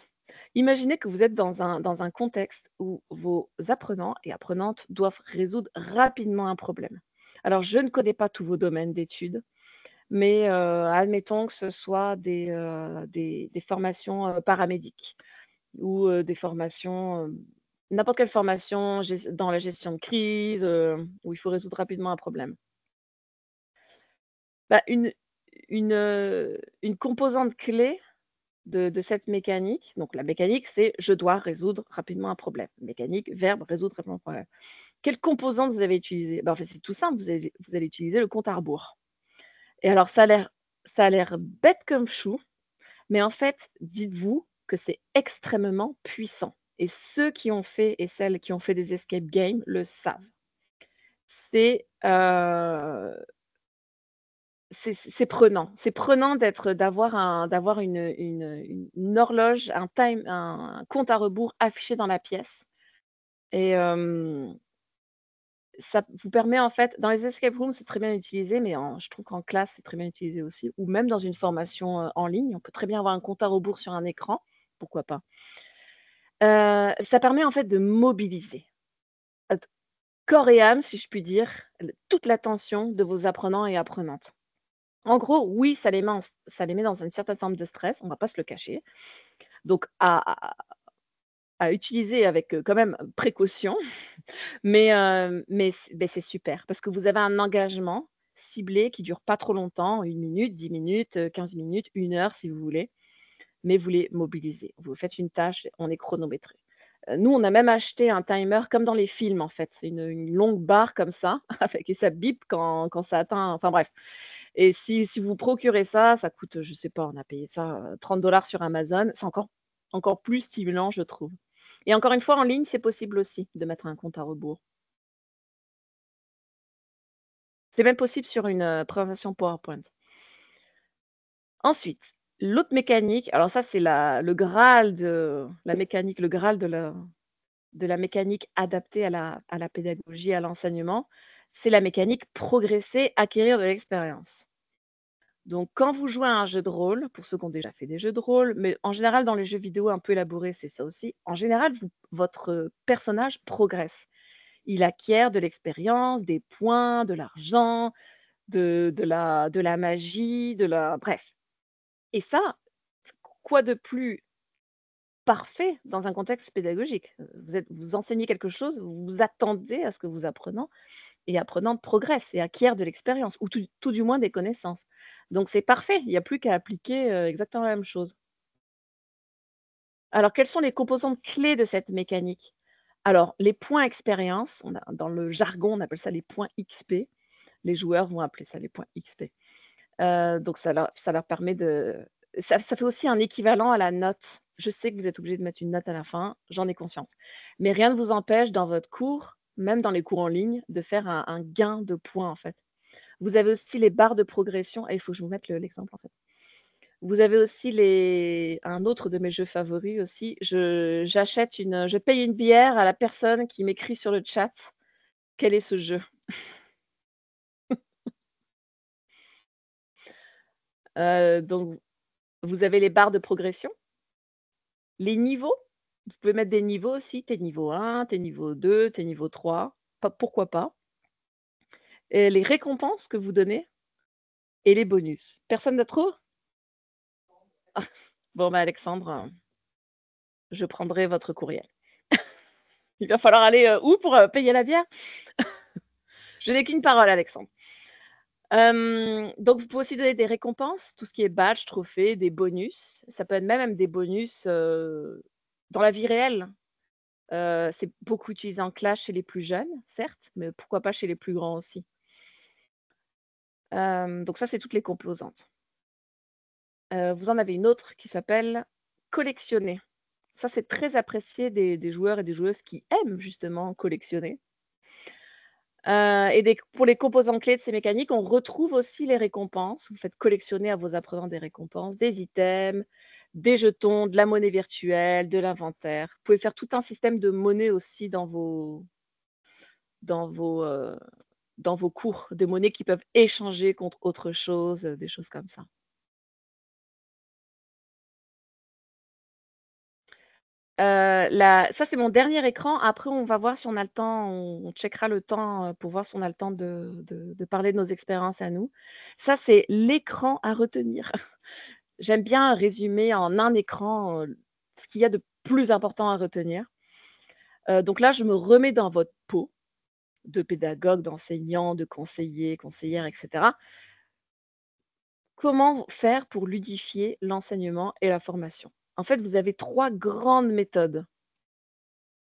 Imaginez que vous êtes dans un, dans un contexte où vos apprenants et apprenantes doivent résoudre rapidement un problème. Alors, je ne connais pas tous vos domaines d'études, mais euh, admettons que ce soit des, euh, des, formations euh, paramédiques ou des formations, n'importe quelle formation dans la gestion de crise, où il faut résoudre rapidement un problème. Bah, une, une, une composante clé de, cette mécanique, donc la mécanique, c'est je dois résoudre rapidement un problème. Mécanique, verbe, résoudre rapidement un problème. Quelle composante vous avez utilisée? Bah, en fait, C'est tout simple, vous allez, vous allez utiliser le compte à rebours. Et alors, ça a l'air bête comme chou, mais en fait, dites-vous que c'est extrêmement puissant. Et ceux qui ont fait et celles qui ont fait des escape games le savent. C'est euh, c'est prenant. C'est prenant d'être, d'avoir un, d'avoir une, une, horloge, un time, un compte à rebours affiché dans la pièce. Et ça vous permet en fait, dans les escape rooms, c'est très bien utilisé, mais je trouve qu'en classe, c'est très bien utilisé aussi, ou même dans une formation en ligne, on peut très bien avoir un compte à rebours sur un écran, pourquoi pas. ça permet en fait de mobiliser. corps et âme, si je puis dire, toute l'attention de vos apprenants et apprenantes. En gros, oui, ça les, met dans une certaine forme de stress, on ne va pas se le cacher. Donc, à, utiliser avec quand même précaution, mais, mais, c'est super parce que vous avez un engagement ciblé qui dure pas trop longtemps, une minute, dix minutes, 15 minutes, une heure si vous voulez, mais vous les mobilisez. Vous faites une tâche, on est chronométré. Nous, on a même acheté un timer comme dans les films, en fait. C'est une, longue barre comme ça, avec, et ça bip quand, quand, ça atteint. Enfin bref. Et si, si, vous procurez ça, ça coûte, je sais pas, on a payé ça 30 dollars sur Amazon. C'est encore, encore plus stimulant, je trouve. Et encore une fois, en ligne, c'est possible aussi de mettre un compte à rebours. C'est même possible sur une euh, présentation PowerPoint. Ensuite, l'autre mécanique, alors ça c'est le graal de la mécanique, le graal de la, mécanique adaptée à la, pédagogie, à l'enseignement, c'est la mécanique progresser, acquérir de l'expérience. Donc, quand vous jouez à un jeu de rôle, pour ceux qui ont déjà fait des jeux de rôle, mais en général, dans les jeux vidéo un peu élaborés, c'est ça aussi. En général, votre personnage progresse. Il acquiert de l'expérience, des points, de l'argent, de, la, de la magie, de la. Bref. Et ça, quoi de plus parfait dans un contexte pédagogique? Vous, enseignez quelque chose, vous vous attendez à ce que vous apprenez et apprenant progresse et acquiert de l'expérience, ou tout, du moins des connaissances. Donc c'est parfait, il n'y a plus qu'à appliquer exactement la même chose. Alors, quelles sont les composantes clés de cette mécanique? Alors, les points expérience, dans le jargon, on appelle ça les points XP. Les joueurs vont appeler ça les points XP. Donc, ça leur, permet de... Ça, fait aussi un équivalent à la note. Je sais que vous êtes obligé de mettre une note à la fin, j'en ai conscience. Mais rien ne vous empêche dans votre cours même dans les cours en ligne, de faire un, gain de points, en fait. Vous avez aussi les barres de progression. Et il faut que je vous mette l'exemple, en fait. Vous avez aussi les... un autre de mes jeux favoris aussi. J'achète une, je paye une bière à la personne qui m'écrit sur le chat quel est ce jeu? Euh, donc, vous avez les barres de progression, les niveaux. Vous pouvez mettre des niveaux aussi, t'es niveau 1, t'es niveau 2, t'es niveau 3, pourquoi pas. Les récompenses que vous donnez et les bonus. Personne ne trouve Bon, bah Alexandre, je prendrai votre courriel. Il va falloir aller euh, où pour euh, payer la bière? Je n'ai qu'une parole, Alexandre. Donc, vous pouvez aussi donner des récompenses, tout ce qui est badge, trophée, des bonus. Ça peut être même des bonus dans la vie réelle, c'est beaucoup utilisé en classe chez les plus jeunes, certes, mais pourquoi pas chez les plus grands aussi. donc ça, c'est toutes les composantes. vous en avez une autre qui s'appelle collectionner. Ça, c'est très apprécié des, joueurs et des joueuses qui aiment justement collectionner. Et pour les composantes clés de ces mécaniques, on retrouve aussi les récompenses. Vous faites collectionner à vos apprenants des récompenses, des items, des jetons, de la monnaie virtuelle, de l'inventaire. Vous pouvez faire tout un système de monnaie aussi dans vos, dans vos, euh, dans vos cours, de monnaie qui peuvent échanger contre autre chose, des choses comme ça. Euh, ça, c'est mon dernier écran. Après, on va voir si on a le temps, on, checkera le temps euh, pour voir si on a le temps de, de parler de nos expériences à nous. Ça, c'est l'écran à retenir. J'aime bien résumer en un écran ce qu'il y a de plus important à retenir. donc là, je me remets dans votre peau de pédagogue, d'enseignant, de conseiller, conseillère, etc. Comment faire pour ludifier l'enseignement et la formation? En fait, vous avez trois grandes méthodes.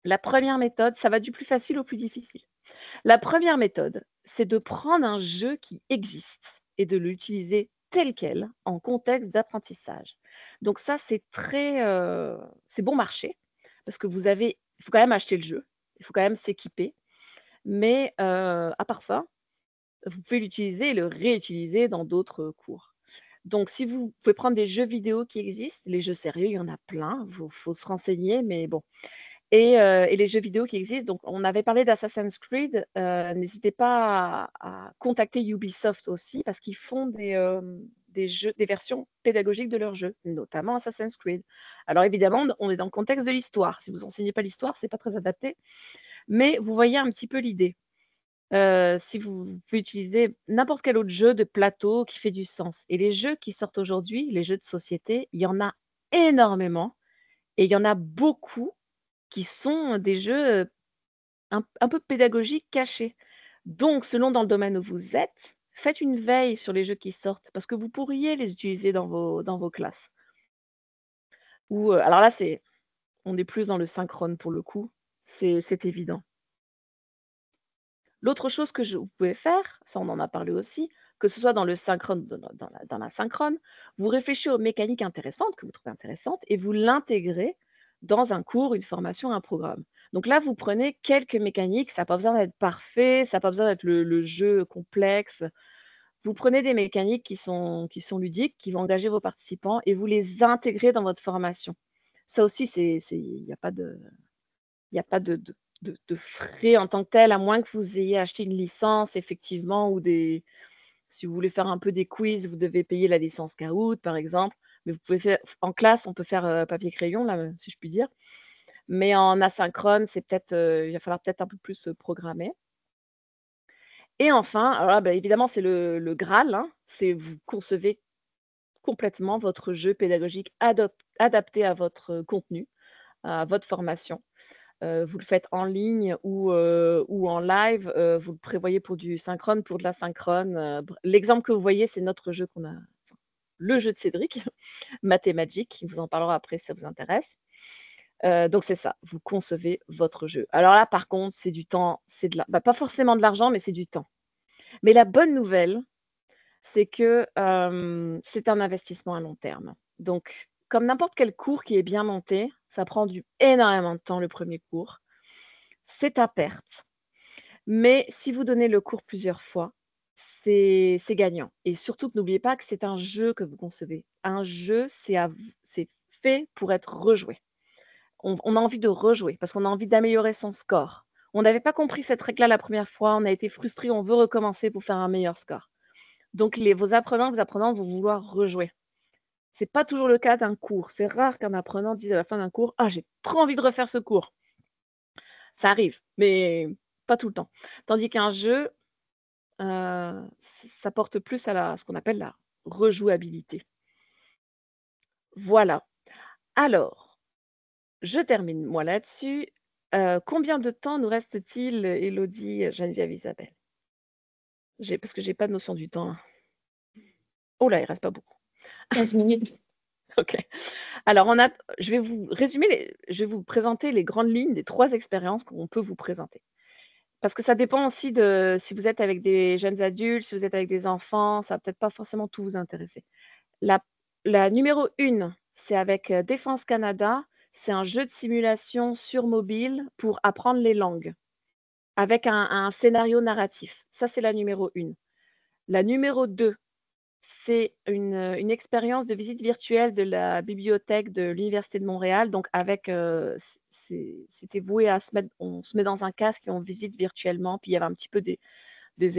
La première méthode, ça va du plus facile au plus difficile. La première méthode, c'est de prendre un jeu qui existe et de l'utiliser tel quel en contexte d'apprentissage. Donc ça, c'est très, c'est bon marché parce que vous avez, il faut quand même acheter le jeu, il faut quand même s'équiper. Mais à part ça, vous pouvez l'utiliser et le réutiliser dans d'autres cours. Donc, si vous pouvez prendre des jeux vidéo qui existent, les jeux sérieux, il y en a plein, il faut, se renseigner, mais bon. Et, les jeux vidéo qui existent, donc on avait parlé d'Assassin's Creed, n'hésitez pas à, contacter Ubisoft aussi, parce qu'ils font des, des, versions pédagogiques de leurs jeux, notamment Assassin's Creed. Alors évidemment, on est dans le contexte de l'histoire. Si vous enseignez pas l'histoire, c'est pas très adapté. Mais vous voyez un petit peu l'idée. Euh, si vous pouvez utiliser n'importe quel autre jeu de plateau qui fait du sens. Et les jeux qui sortent aujourd'hui, les jeux de société, il y en a énormément et il y en a beaucoup qui sont des jeux un, un peu pédagogiques cachés. Donc, selon dans le domaine où vous êtes, faites une veille sur les jeux qui sortent parce que vous pourriez les utiliser dans vos, dans vos classes. Ou, euh, alors là, c'est, on est plus dans le synchrone pour le coup, c'est, c'est évident. L'autre chose que vous pouvez faire, ça on en a parlé aussi, que ce soit dans le synchrone, dans la, synchrone, vous réfléchissez aux mécaniques intéressantes que vous trouvez intéressantes et vous l'intégrez dans un cours, une formation, un programme. Donc là, vous prenez quelques mécaniques, ça n'a pas besoin d'être parfait, ça n'a pas besoin d'être le, jeu complexe. Vous prenez des mécaniques qui sont, ludiques, qui vont engager vos participants et vous les intégrez dans votre formation. Ça aussi, il n'y a pas de, frais en tant que tel, à moins que vous ayez acheté une licence, effectivement, ou des. Si vous voulez faire un peu des quiz, vous devez payer la licence Kahoot, par exemple. Mais vous pouvez faire en classe, on peut faire euh, papier-crayon, là, si je puis dire. Mais en asynchrone, c'est peut-être, euh, il va falloir peut-être un peu plus programmer. Et enfin, alors bah, évidemment, c'est le, le Graal, hein, c'est vous concevez complètement votre jeu pédagogique adapté à votre contenu, à votre formation. Euh, vous le faites en ligne ou, ou en live, vous le prévoyez pour du synchrone, pour de la synchrone. L'exemple que vous voyez, c'est notre jeu qu'on a, le jeu de Cédric, Mathématique. Il vous en parlera après si ça vous intéresse. Euh, donc c'est ça, vous concevez votre jeu. Alors là, par contre, c'est du temps. Bah, pas forcément de l'argent, mais c'est du temps. Mais la bonne nouvelle, c'est que c'est un investissement à long terme. Donc, comme n'importe quel cours qui est bien monté, ça prend du, énormément de temps le premier cours. C'est à perte. Mais si vous donnez le cours plusieurs fois, c'est gagnant. Et surtout n'oubliez pas que c'est un jeu que vous concevez. Un jeu, c'est fait pour être rejoué on, a envie de rejouer parce qu'on a envie d'améliorer son score. On n'avait pas compris cette règle-là la première fois, on a été frustré, on veut recommencer pour faire un meilleur score. Donc les, vos apprenants, vos apprenants vont vouloir rejouer. Ce n'est pas toujours le cas d'un cours. C'est rare qu'un apprenant dise à la fin d'un cours Ah, j'ai trop envie de refaire ce cours. Ça arrive, mais pas tout le temps. Tandis qu'un jeu, euh, ça porte plus à ce qu'on appelle la rejouabilité. Voilà. Alors, je termine moi là-dessus. Euh, combien de temps nous reste-t-il, Elodie, Geneviève, Isabelle? Parce que je n'ai pas de notion du temps. Oh là, il ne reste pas beaucoup. 15 minutes. ok. Alors, on a, je vais vous résumer, je vais vous présenter les grandes lignes des trois expériences qu'on peut vous présenter. Parce que ça dépend aussi de si vous êtes avec des jeunes adultes, si vous êtes avec des enfants, ça va peut-être pas forcément tout vous intéresser. La, numéro une, c'est avec euh, Défense Canada c'est un jeu de simulation sur mobile pour apprendre les langues avec un, scénario narratif. Ça, c'est la numéro une. La numéro deux, c'est une, expérience de visite virtuelle de la bibliothèque de l'Université de Montréal. Donc, avec, euh, c'était voué à se mettre, on se met dans un casque et on visite virtuellement. Puis, il y avait un petit peu des,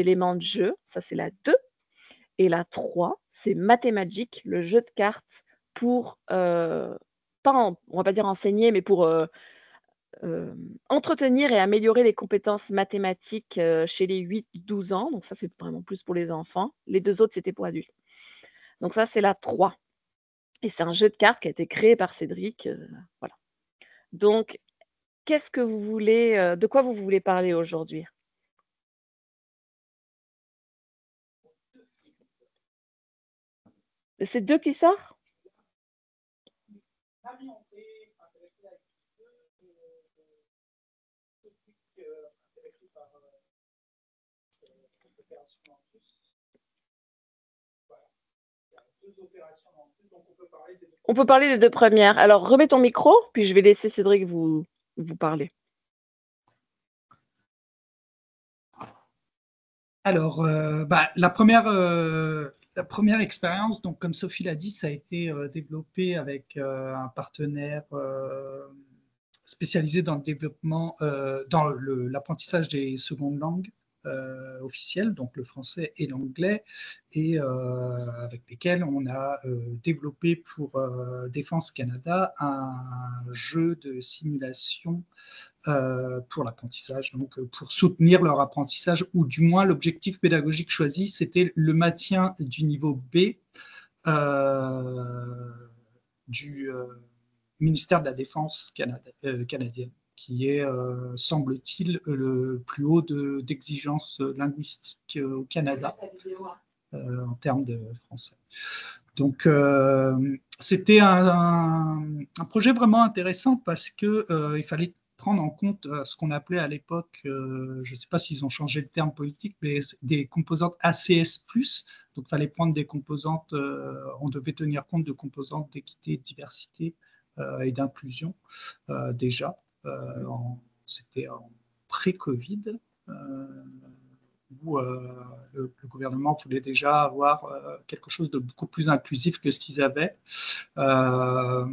éléments de jeu. Ça, c'est la 2. Et la 3, c'est Mathématique, le jeu de cartes pour euh, on on va pas dire enseigner, mais pour euh, euh, entretenir et améliorer les compétences mathématiques euh, chez les 8-12 ans. Donc ça, c'est vraiment plus pour les enfants. Les deux autres, c'était pour adultes. Donc ça, c'est la 3. Et c'est un jeu de cartes qui a été créé par Cédric. voilà. Donc, qu'est-ce que vous voulez, de quoi vous voulez parler aujourd'hui? C'est deux qui on peut parler des deux premières. Alors, remets ton micro, puis je vais laisser Cédric vous, vous parler. Alors, euh, bah, la, première, euh, la première expérience, donc comme Sophie l'a dit, ça a été euh, développé avec un partenaire spécialisé dans le développement, dans l'apprentissage des secondes langues euh, officiels, donc le français et l'anglais, et euh, avec lesquels on a développé pour Défense Canada un jeu de simulation pour l'apprentissage, donc pour soutenir leur apprentissage, ou du moins l'objectif pédagogique choisi, c'était le maintien du niveau B du ministère de la Défense canadienne qui est, euh, semble-t-il, le plus haut d'exigence linguistique euh, au Canada euh, en termes de français. Donc, c'était un, projet vraiment intéressant parce qu'il il fallait prendre en compte ce qu'on appelait à l'époque, je ne sais pas s'ils ont changé le terme politique, mais des composantes ACS+. Donc, il fallait prendre des composantes, on devait tenir compte de composantes d'équité, de diversité et d'inclusion déjà. Euh, c'était en pré-Covid, euh, où euh, le, gouvernement voulait déjà avoir quelque chose de beaucoup plus inclusif que ce qu'ils avaient. le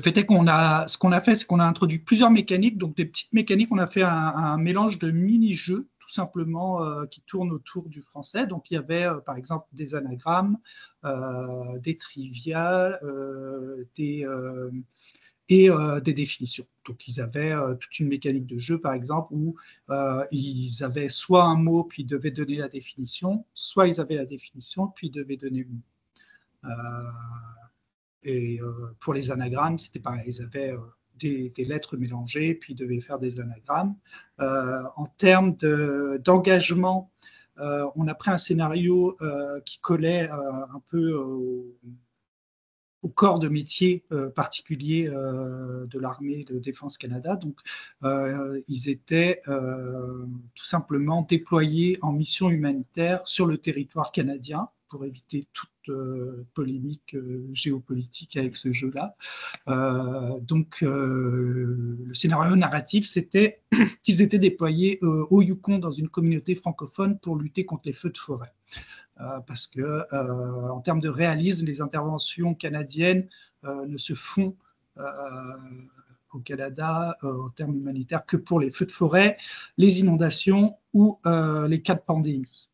fait est qu'on a, ce qu'on a fait, c'est qu'on a introduit plusieurs mécaniques, donc des petites mécaniques. On a fait un, mélange de mini-jeux, tout simplement, qui tournent autour du français. Donc, il y avait, par exemple, des anagrammes, des triviales, des, et euh, des définitions. Donc ils avaient euh, toute une mécanique de jeu, par exemple, où euh, ils avaient soit un mot, puis ils devaient donner la définition, soit ils avaient la définition, puis ils devaient donner le mot. et pour les anagrammes, c'était pareil, ils avaient des, lettres mélangées, puis ils devaient faire des anagrammes. en termes d'engagement, on a pris un scénario qui collait un peu au au corps de métier euh, particulier euh, de l'armée de défense Canada. Donc, euh, ils étaient tout simplement déployés en mission humanitaire sur le territoire canadien pour éviter toute polémique géopolitique avec ce jeu-là. donc, le scénario narratif, c'était qu'ils étaient déployés au Yukon dans une communauté francophone pour lutter contre les feux de forêt. Euh, parce que euh, en termes de réalisme, les interventions canadiennes euh, ne se font au Canada en termes humanitaires que pour les feux de forêt, les inondations ou les cas de pandémie.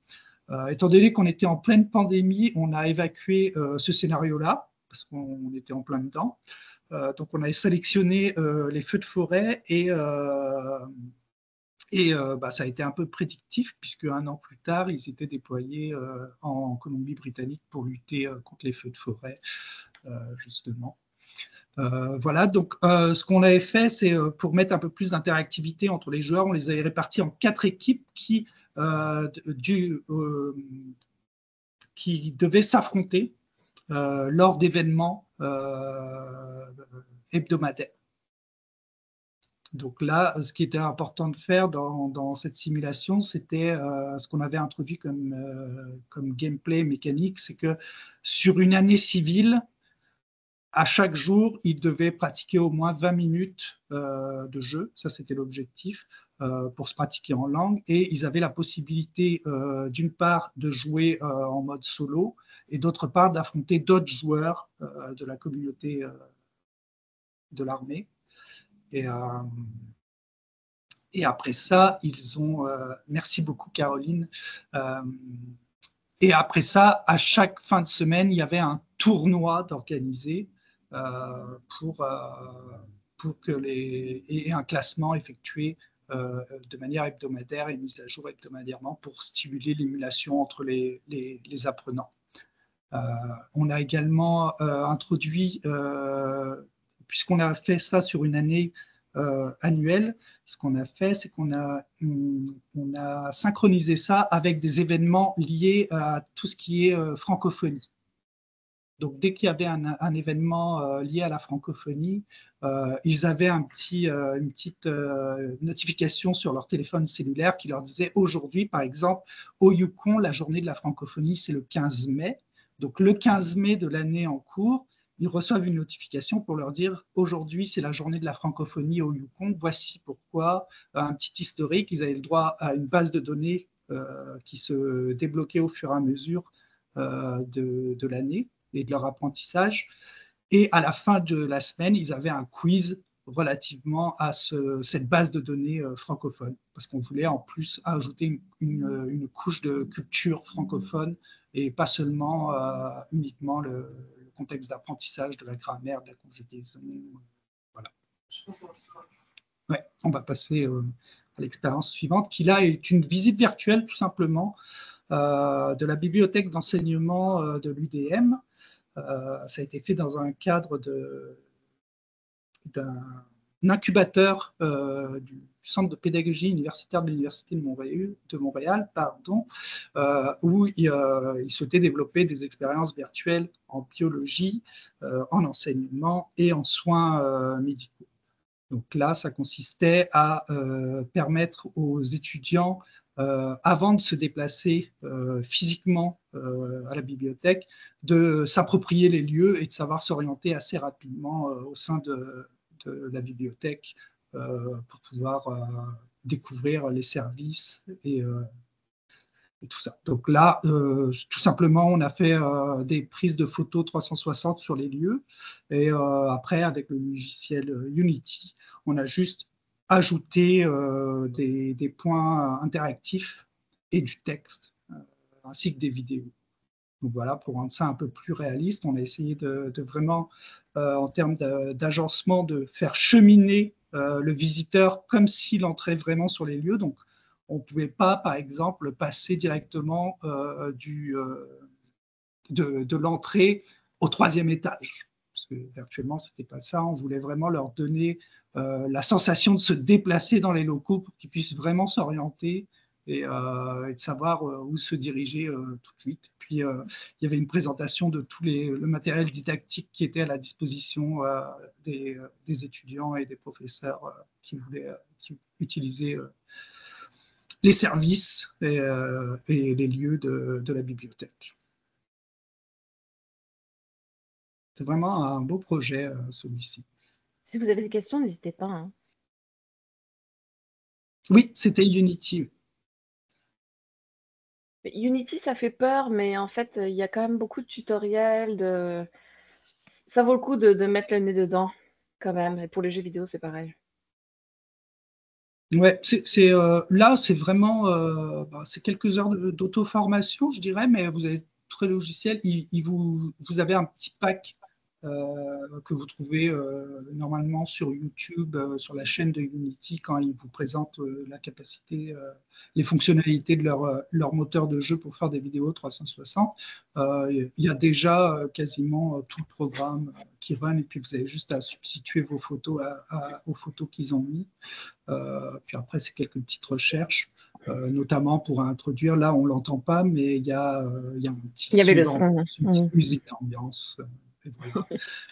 étant donné qu'on était en pleine pandémie, on a évacué ce scénario-là, parce qu'on était en plein dedans. donc on a sélectionné les feux de forêt et et euh, bah, ça a été un peu prédictif, puisque un an plus tard, ils étaient déployés euh, en Colombie-Britannique pour lutter euh, contre les feux de forêt, justement. voilà, donc ce qu'on avait fait, c'est pour mettre un peu plus d'interactivité entre les joueurs, on les avait répartis en quatre équipes qui, devaient s'affronter lors d'événements hebdomadaires. Donc là, ce qui était important de faire dans, cette simulation, c'était euh, ce qu'on avait introduit comme, euh, comme gameplay mécanique, c'est que sur une année civile, à chaque jour, ils devaient pratiquer au moins 20 minutes euh, de jeu, ça c'était l'objectif, pour se pratiquer en langue, et ils avaient la possibilité d'une part de jouer en mode solo, et d'autre part d'affronter d'autres joueurs de la communauté de l'armée. Euh, et, après ça, ils ont. Euh, merci beaucoup, Caroline. Euh, et après ça, à chaque fin de semaine, il y avait un tournoi d'organiser pour, pour que les. et un classement effectué de manière hebdomadaire et mise à jour hebdomadairement pour stimuler l'émulation entre les, les, les apprenants. on a également introduit puisqu'on a fait ça sur une année euh, annuelle, ce qu'on a fait, c'est qu'on a, on a synchronisé ça avec des événements liés à tout ce qui est euh, francophonie. Donc, dès qu'il y avait un, événement euh, lié à la francophonie, ils avaient une petite notification sur leur téléphone cellulaire qui leur disait aujourd'hui, par exemple, au Yukon, la journée de la francophonie, c'est le 15 mai. Donc, le 15 mai de l'année en cours, ils reçoivent une notification pour leur dire aujourd'hui c'est la journée de la francophonie au Yukon, voici pourquoi, euh, un petit historique, ils avaient le droit à une base de données euh, qui se débloquait au fur et à mesure euh, de, de l'année et de leur apprentissage. Et à la fin de la semaine, ils avaient un quiz relativement à cette base de données francophone, parce qu'on voulait en plus ajouter une, couche de culture francophone et pas seulement uniquement le, contexte d'apprentissage de la grammaire, de la conjugaison. Voilà. Ouais, on va passer à l'expérience suivante, qui là est une visite virtuelle tout simplement euh, de la bibliothèque d'enseignement euh, de l'UDM. Euh, ça a été fait dans un cadre d'un incubateur du centre de pédagogie universitaire de l'Université de Montréal, pardon, où il, il, souhaitait développer des expériences virtuelles en biologie, en enseignement et en soins médicaux. Donc là, ça consistait à permettre aux étudiants euh, avant de se déplacer euh, physiquement euh, à la bibliothèque, de s'approprier les lieux et de savoir s'orienter assez rapidement au sein de, la bibliothèque pour pouvoir découvrir les services et, tout ça. Donc là, tout simplement, on a fait des prises de photos 360 sur les lieux et après, avec le logiciel Unity, on a juste ajouter euh, des, points interactifs et du texte, euh, ainsi que des vidéos. Donc voilà, pour rendre ça un peu plus réaliste, on a essayé de, vraiment, euh, en termes d'agencement, de faire cheminer le visiteur comme s'il entrait vraiment sur les lieux. Donc on ne pouvait pas, par exemple, passer directement du, de, de l'entrée au troisième étage parce que virtuellement, ce n'était pas ça. On voulait vraiment leur donner euh, la sensation de se déplacer dans les locaux pour qu'ils puissent vraiment s'orienter et, euh, de savoir euh, où se diriger tout de suite. Puis, il y avait une présentation de tout les, le matériel didactique qui était à la disposition des, étudiants et des professeurs qui voulaient utiliser les services et, les lieux de la bibliothèque. C'est vraiment un beau projet, euh, celui-ci. Si vous avez des questions, n'hésitez pas. Hein. Oui, c'était Unity. Unity, ça fait peur, mais en fait, il y a quand même beaucoup de tutoriels. Ça vaut le coup de, mettre le nez dedans, quand même. Et pour les jeux vidéo, c'est pareil. Ouais, euh, là, c'est vraiment euh, bah, c'est quelques heures d'auto-formation, je dirais, mais vous avez tous les logiciels, vous, vous avez un petit pack euh, que vous trouvez euh, normalement sur YouTube, euh, sur la chaîne de Unity, quand ils vous présentent la capacité, les fonctionnalités de leur, leur, moteur de jeu pour faire des vidéos 360. Il y a déjà quasiment tout le programme qui run, et puis vous avez juste à substituer vos photos aux photos qu'ils ont mis. puis après, c'est quelques petites recherches. notamment pour introduire, là on l'entend pas, mais il y a, il y a un petit il y avait le son, une petite musique d'ambiance.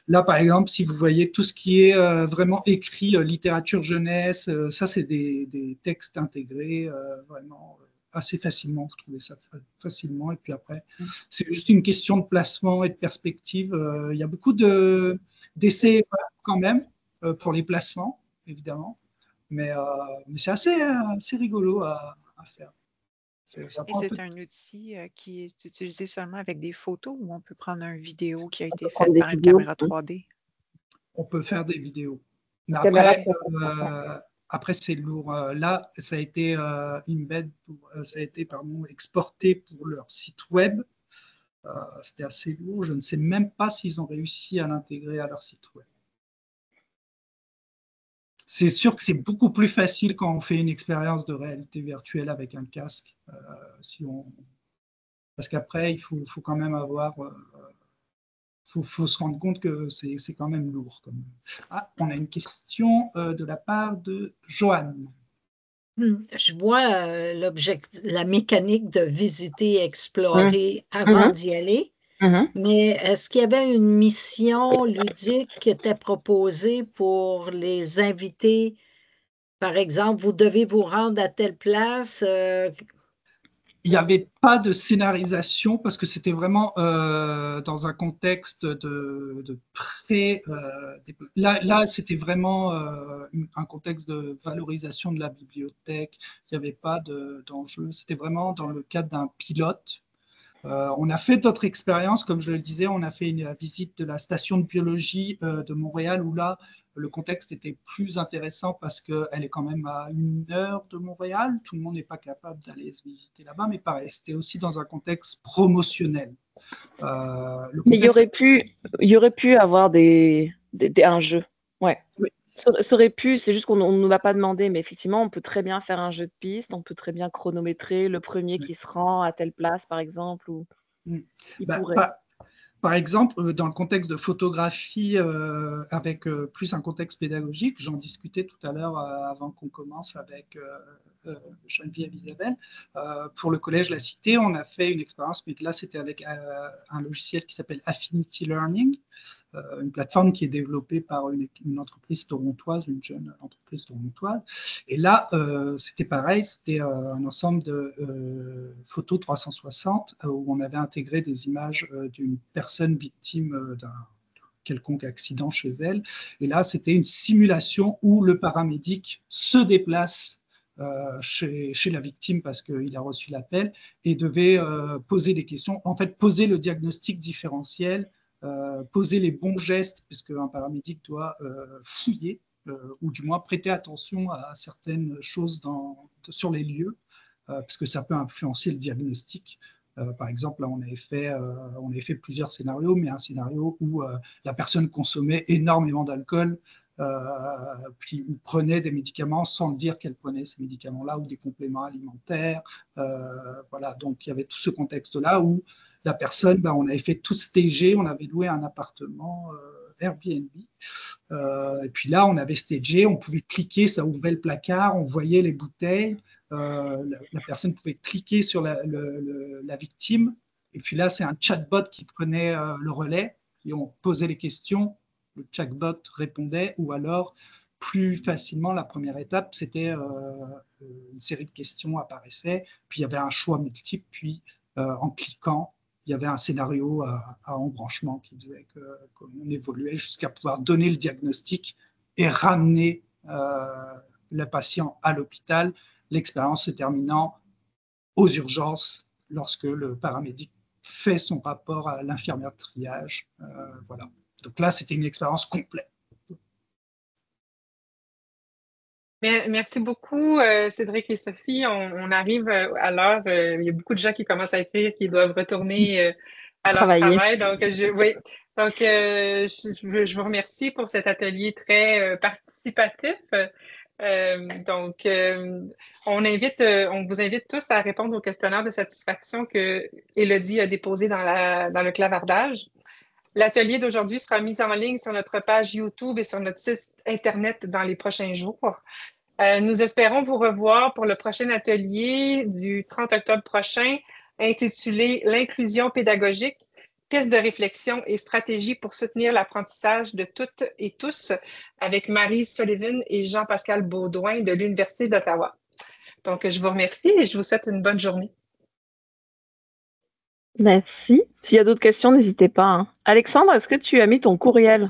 Là, par exemple, si vous voyez tout ce qui est euh, vraiment écrit, euh, littérature jeunesse, euh, ça, c'est des, textes intégrés vraiment assez facilement. Vous trouvez ça facilement. Et puis après, mm. c'est juste une question de placement et de perspective. il y a beaucoup d'essais quand même pour les placements, évidemment. Mais, mais c'est assez, assez rigolo à faire. Et c'est un outil qui est utilisé seulement avec des photos ou on peut prendre une vidéo qui a été faite par une caméra 3D? On peut faire des vidéos. Mais après, après c'est lourd. Là, ça a été embed, ça a été pardon, exporté pour leur site web. C'était assez lourd. Je ne sais même pas s'ils ont réussi à l'intégrer à leur site web c'est sûr que c'est beaucoup plus facile quand on fait une expérience de réalité virtuelle avec un casque. Euh, si on... Parce qu'après, il faut, quand même avoir. Il euh, faut, se rendre compte que c'est quand même lourd. Comme... Ah, on a une question euh, de la part de Joanne. Hmm, je vois la mécanique de visiter, explorer mmh. avant mmh. d'y aller. Mm-hmm. Mais est-ce qu'il y avait une mission ludique qui était proposée pour les invités? Par exemple, vous devez vous rendre à telle place. Euh, il n'y avait pas de scénarisation parce que c'était vraiment euh, dans un contexte de, pré. Euh, là, là c'était vraiment un contexte de valorisation de la bibliothèque. Il n'y avait pas d'enjeu. c'était vraiment dans le cadre d'un pilote on a fait d'autres expériences, comme je le disais, on a fait une visite de la station de biologie de Montréal où là, le contexte était plus intéressant parce qu'elle est quand même à une heure de Montréal. Tout le monde n'est pas capable d'aller se visiter là-bas, mais pareil, c'était aussi dans un contexte promotionnel. Euh, mais il y aurait pu, il y aurait pu avoir des, un jeu. Ouais. Ça, aurait pu, c'est juste qu'on ne nous l'a pas demandé, mais effectivement, on peut très bien faire un jeu de piste, on peut très bien chronométrer le premier qui se rend à telle place, par exemple. Ou... Mm. Bah, par exemple, euh, dans le contexte de photographie, euh, avec euh, plus un contexte pédagogique, j'en discutais tout à l'heure avant qu'on commence avec Geneviève Isabelle. pour le collège La Cité, on a fait une expérience, mais là, c'était avec un logiciel qui s'appelle Affinity Learning. Euh, une plateforme qui est développée par une, entreprise torontoise, une jeune entreprise torontoise. Et là, euh, c'était pareil, c'était euh, un ensemble de photos 360 où on avait intégré des images d'une personne victime d'un quelconque accident chez elle. Et là, c'était une simulation où le paramédic se déplace chez, la victime parce qu'il a reçu l'appel et devait poser des questions, en fait poser le diagnostic différentiel poser les bons gestes, puisque un paramédic doit euh, fouiller euh, ou du moins prêter attention à certaines choses sur les lieux, parce que ça peut influencer le diagnostic. par exemple, là, on avait fait plusieurs scénarios, mais un scénario où la personne consommait énormément d'alcool, puis prenait des médicaments sans dire qu'elle prenait ces médicaments-là ou des compléments alimentaires. voilà, donc il y avait tout ce contexte-là où la personne, ben, on avait fait tout stagé, on avait loué un appartement euh, Airbnb. Euh, et puis là, on avait stagé, on pouvait cliquer, ça ouvrait le placard, on voyait les bouteilles. Euh, la, personne pouvait cliquer sur la, la, victime. Et puis là, c'est un chatbot qui prenait le relais et on posait les questions. Le chatbot répondait ou alors plus facilement, la première étape, c'était une série de questions apparaissait, puis il y avait un choix multiple, puis en cliquant, il y avait un scénario à, embranchement qui disait qu'on évoluait jusqu'à pouvoir donner le diagnostic et ramener euh, le patient à l'hôpital, l'expérience se terminant aux urgences lorsque le paramédic fait son rapport à l'infirmière de triage. Euh, voilà. Donc là, c'était une expérience complète. Merci beaucoup, euh, Cédric et Sophie. On, arrive euh, à l'heure. Euh, il y a beaucoup de gens qui commencent à écrire, qui doivent retourner à leur travail. Donc, je, oui. Donc, je, vous remercie pour cet atelier très participatif. donc, on invite, on vous invite tous à répondre au questionnaire de satisfaction que Elodie a déposé dans, la, dans le clavardage. L'atelier d'aujourd'hui sera mis en ligne sur notre page YouTube et sur notre site Internet dans les prochains jours. Euh, nous espérons vous revoir pour le prochain atelier du 30 octobre prochain intitulé L'inclusion pédagogique, pistes de réflexion et stratégies pour soutenir l'apprentissage de toutes et tous avec Marie Sullivan et Jean-Pascal Baudouin de l'Université d'Ottawa. Donc, je vous remercie et je vous souhaite une bonne journée. Merci. S'il y a d'autres questions, n'hésitez pas. Hein. Alexandre, est-ce que tu as mis ton courriel?